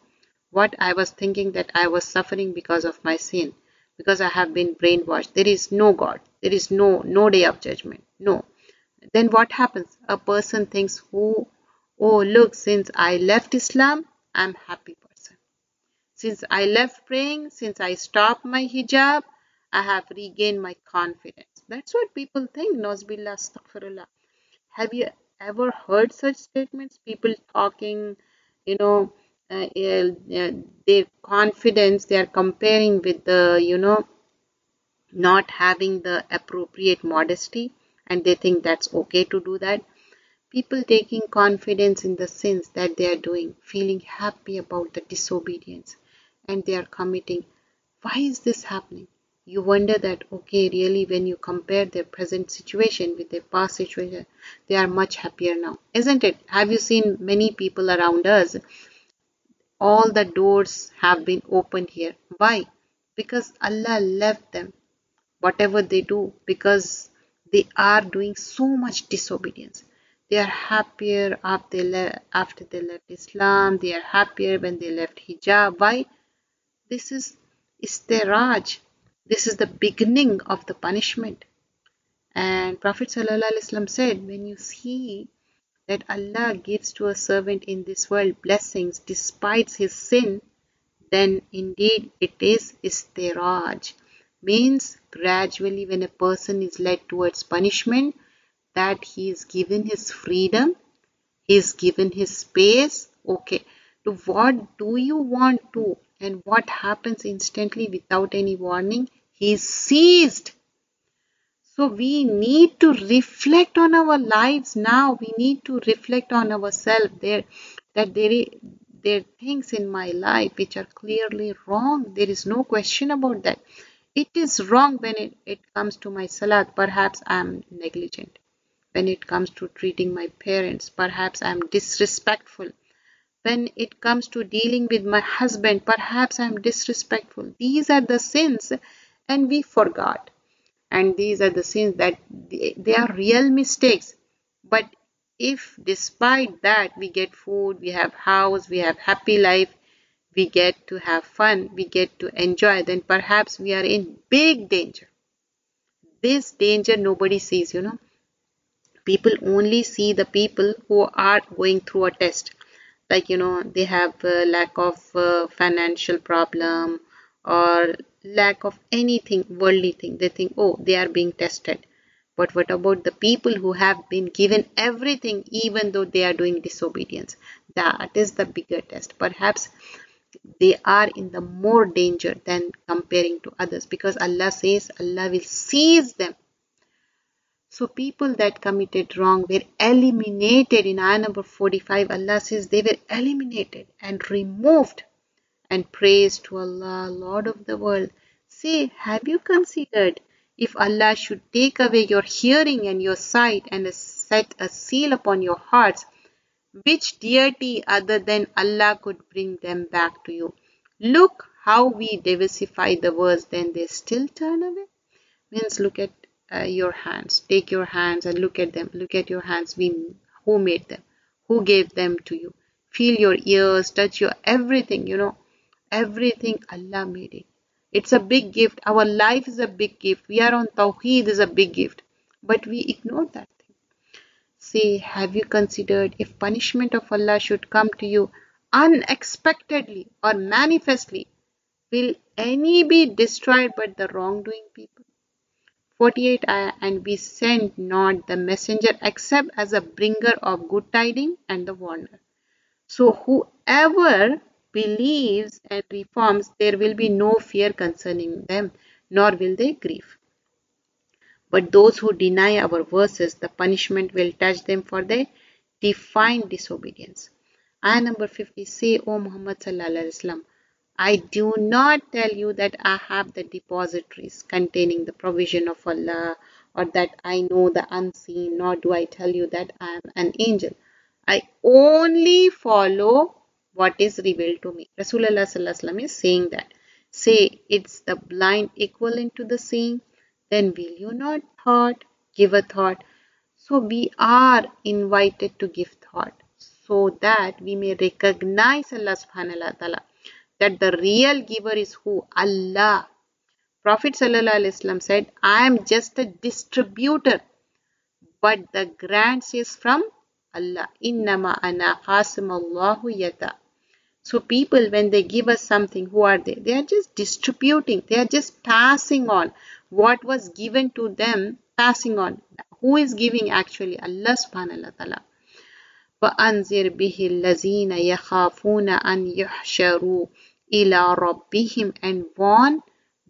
what? I was thinking that i was suffering because of my sin. Because i have been brainwashed. There is no god. There is no no day of judgment. No. Then what happens? A person thinks oh oh look since i left islam i'm happy since I left praying, since I stopped my hijab, I have regained my confidence. That's what people think, Nozbillah, astaghfirullah. Have you ever heard such statements? People talking, you know, uh, uh, their confidence, they are comparing with the, you know, not having the appropriate modesty and they think that's okay to do that. People taking confidence in the sins that they are doing, feeling happy about the disobedience and they are committing. Why is this happening? You wonder that, okay, really, when you compare their present situation with their past situation, they are much happier now, isn't it? Have you seen many people around us? All the doors have been opened here. Why? Because Allah left them, whatever they do, because they are doing so much disobedience they are happier after they, after they left Islam. They are happier when they left hijab. Why? This is istidraj. This is the beginning of the punishment. And Prophet ﷺ said, when you see that Allah gives to a servant in this world blessings despite his sin, then indeed it is istidraj. Means gradually when a person is led towards punishment, that he is given his freedom, he is given his space. Okay, to what do you want to and what happens instantly without any warning? He is seized. So we need to reflect on our lives now. We need to reflect on ourselves there that there, there are things in my life which are clearly wrong. There is no question about that. It is wrong when it, it comes to my salat. Perhaps I am negligent. When it comes to treating my parents, perhaps I am disrespectful when it comes to dealing with my husband, perhaps I'm disrespectful. These are the sins, and we forgot. And these are the sins that they are real mistakes. But if despite that we get food, we have house, we have happy life, we get to have fun, we get to enjoy, then perhaps we are in big danger. This danger nobody sees, you know. People only see the people who are going through a test like you know they have lack of uh, financial problem or lack of anything worldly thing. They think oh they are being tested. But what about the people who have been given everything even though they are doing disobedience? That is the bigger test. Perhaps they are in the more danger than comparing to others because allah says allah will seize them so people that committed wrong were eliminated in ayah number 45. Allah says they were eliminated and removed. And praise to Allah, Lord of the world. Say, have you considered if Allah should take away your hearing and your sight and set a seal upon your hearts, which deity other than Allah could bring them back to you? Look how we diversify the words, then they still turn away. Means look at uh, your hands. Take your hands and look at them. Look at your hands. We who made them? Who gave them to you? Feel your ears. Touch your everything you know. Everything allah made it. It's a big gift. Our life is a big gift. We are on tawheed is a big gift. But we ignore that thing. Say have you considered if punishment of allah should come to you unexpectedly or manifestly will any be destroyed but the wrongdoing people 48 ayah, and we send not the messenger except as a bringer of good tidings and the warner. So whoever believes and reforms, there will be no fear concerning them, nor will they grieve. But those who deny our verses, the punishment will touch them for their defined disobedience. Ayah number 50 say, O Muhammad Sallallahu Alaihi Wasallam, I do not tell you that I have the depositories containing the provision of Allah or that I know the unseen, nor do I tell you that I am an angel. I only follow what is revealed to me. Rasulullah is saying that. Say it's the blind equivalent to the seeing, then will you not thought, give a thought. So we are invited to give thought so that we may recognize Allah subhanahu wa ta'ala that the real giver is who? Allah. Prophet ﷺ said, I am just a distributor, but the grants is from Allah. Innama ana qasimallahu yata. So people, when they give us something, who are they? They are just distributing. They are just passing on what was given to them, passing on. Who is giving actually? Allah subhanahu wa ta'ala. وأنذر به الذين يخافون أن يحشروا ila rabbihim and warn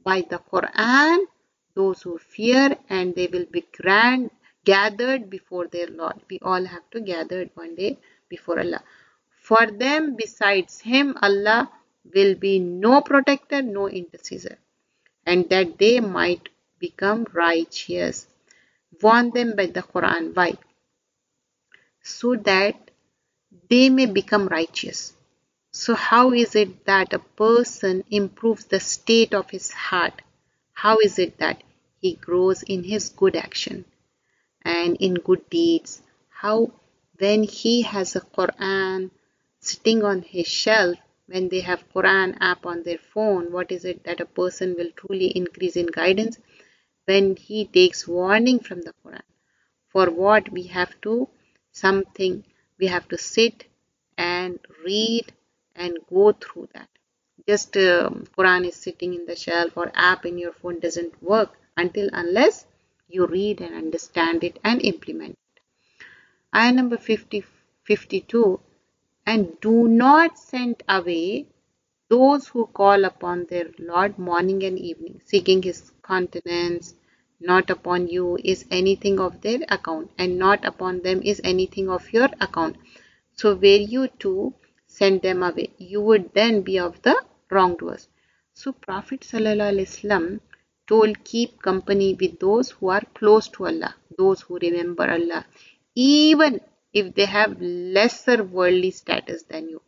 by the Quran those who fear and they will be grand gathered before their Lord. We all have to gather one day before Allah. For them besides him Allah will be no protector, no intercessor, and that they might become righteous. Warn them by the Quran. Why? So that they may become righteous. So, how is it that a person improves the state of his heart? How is it that he grows in his good action and in good deeds? How, when he has a Quran sitting on his shelf, when they have Quran app on their phone, what is it that a person will truly increase in guidance? When he takes warning from the Quran. For what we have to something we have to sit and read and go through that. Just um, Quran is sitting in the shelf or app in your phone doesn't work until unless you read and understand it and implement it. Ayah number 50, 52 and do not send away those who call upon their Lord morning and evening, seeking his countenance. Not upon you is anything of their account, and not upon them is anything of your account. So were you to send them away. You would then be of the wrongdoers. So Prophet ﷺ told keep company with those who are close to Allah, those who remember Allah, even if they have lesser worldly status than you.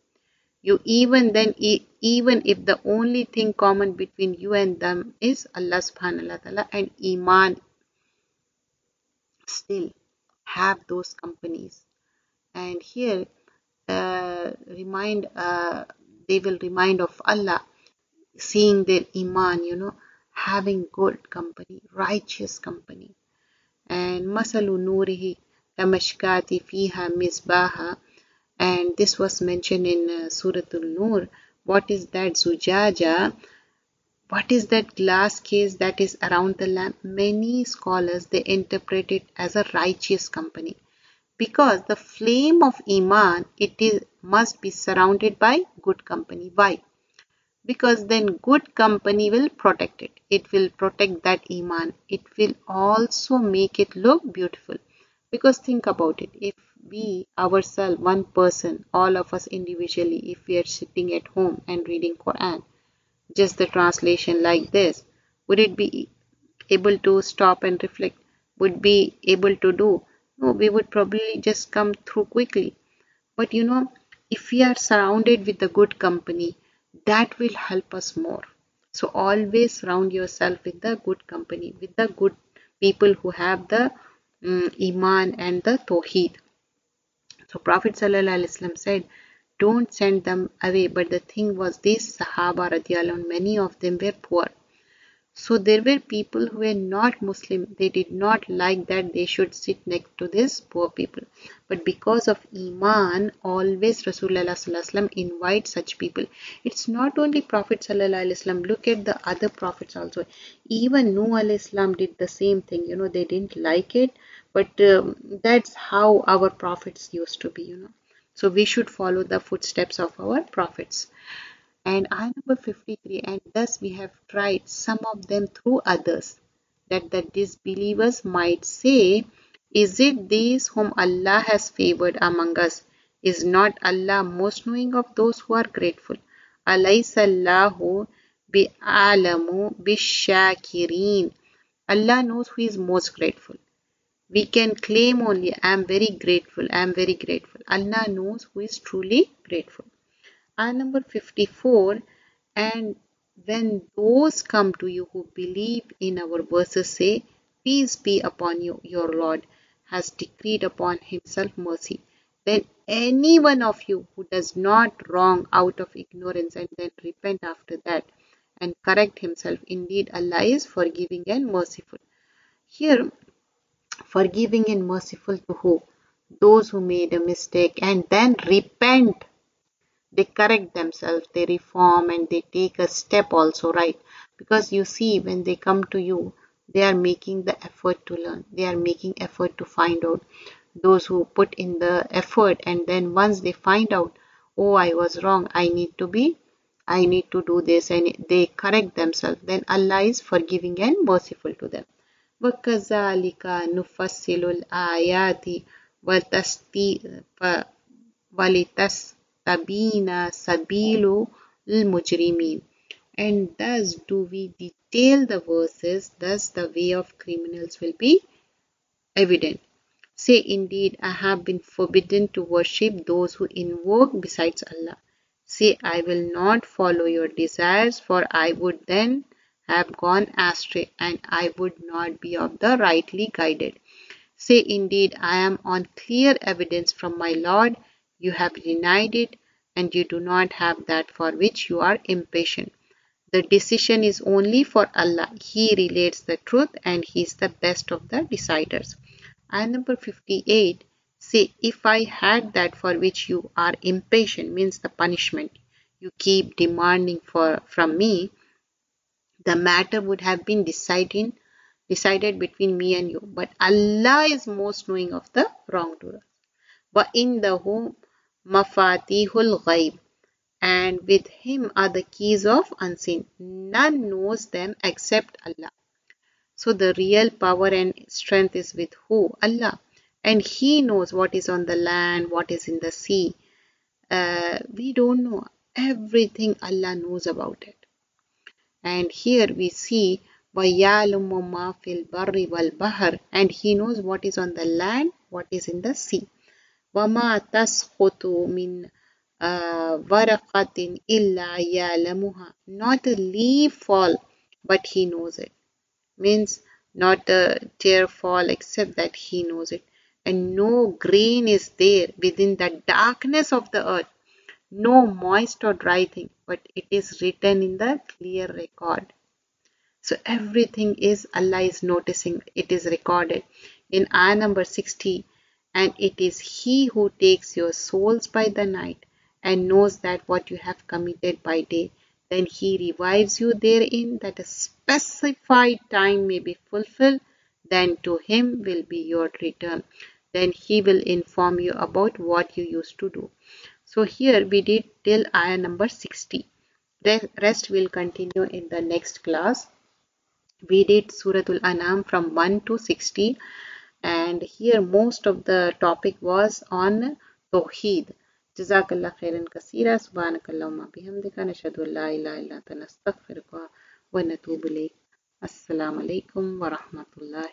You even then, even if the only thing common between you and them is Allah subhanahu wa ta'ala and Iman, still have those companies. And here uh, remind uh, they will remind of Allah seeing their iman you know having good company righteous company. And masalu nurihi kamashkati fiha misbaha. And this was mentioned in uh, suratul nur. What is that zujaja? What is that glass case that is around the lamp? Many scholars they interpret it as a righteous company because the flame of iman it is must be surrounded by good company. Why? Because then good company will protect it. It will protect that iman. It will also make it look beautiful. Because think about it. If we ourselves one person all of us individually if we are sitting at home and reading quran just the translation like this would it be able to stop and reflect? Would be able to do no, we would probably just come through quickly. But you know, if we are surrounded with a good company, that will help us more. So always surround yourself with the good company, with the good people who have the um, iman and the tawheed. So Prophet ﷺ said, don't send them away. But the thing was, these Sahaba, radiallahu, many of them were poor. So there were people who were not Muslim. They did not like that they should sit next to these poor people. But because of Iman, always Rasulullah invite such people. It's not only Prophet Sallallahu Look at the other prophets also. Even Nuh alaihissalam did the same thing. You know, they didn't like it. But um, that's how our prophets used to be, you know. So we should follow the footsteps of our prophets and I number 53 and thus we have tried some of them through others that the disbelievers might say is it these whom Allah has favored among us? Is not Allah most knowing of those who are grateful? Alaysallahu bi'alamu bishakirin. Allah knows who is most grateful. We can claim only I am very grateful I am very grateful. Allah knows who is truly grateful and number 54 and when those come to you who believe in our verses say peace be upon you your lord has decreed upon himself mercy then any one of you who does not wrong out of ignorance and then repent after that and correct himself indeed allah is forgiving and merciful. Here forgiving and merciful to who? Those who made a mistake and then repent they correct themselves they reform and they take a step also right because you see when they come to you they are making the effort to learn they are making effort to find out those who put in the effort and then once they find out oh i was wrong i need to be i need to do this and they correct themselves then allah is forgiving and merciful to them وَكَذَلِكَ نُفَصِّلُ الْآيَاتِ وَلِتَسْ Sabina Sabilu Mujrimin. And thus do we detail the verses, thus the way of criminals will be evident. Say indeed, I have been forbidden to worship those who invoke besides Allah. Say, I will not follow your desires, for I would then have gone astray, and I would not be of the rightly guided. Say, indeed, I am on clear evidence from my Lord, you have denied it, and you do not have that for which you are impatient. The decision is only for Allah. He relates the truth and He is the best of the deciders. And number 58 say, If I had that for which you are impatient, means the punishment you keep demanding for from me, the matter would have been decided decided between me and you. But Allah is most knowing of the wrongdoer. But in the home mafatihul ghaib and with him are the keys of unseen none knows them except allah so the real power and strength is with who allah and he knows what is on the land what is in the sea uh, we don't know everything allah knows about it and here we see وَيَعْلُمُ مَا فِي الْبَرِّ وَالْبَحْرِ and he knows what is on the land what is in the sea وما تسقط من ورقة إلا يعلمها not a leaf fall but he knows it means not a tear fall except that he knows it and no grain is there within the darkness of the earth no moist or dry thing but it is written in the clear record so everything is allah is noticing it is recorded in ayah number 60 and it is he who takes your souls by the night and knows that what you have committed by day then he revives you therein that a specified time may be fulfilled then to him will be your return. Then he will inform you about what you used to do. So here we did till ayah number 60 the rest will continue in the next class. We did suratul anam from 1 to 60 and here most of the topic was on Tawheed. جزاک اللہ خیرن کثیرہ سبحانک اللہم بحمدک نشہد اللہ الہ الا انت نستغفرک و نتوب الیک السلام علیکم ورحمۃ اللہ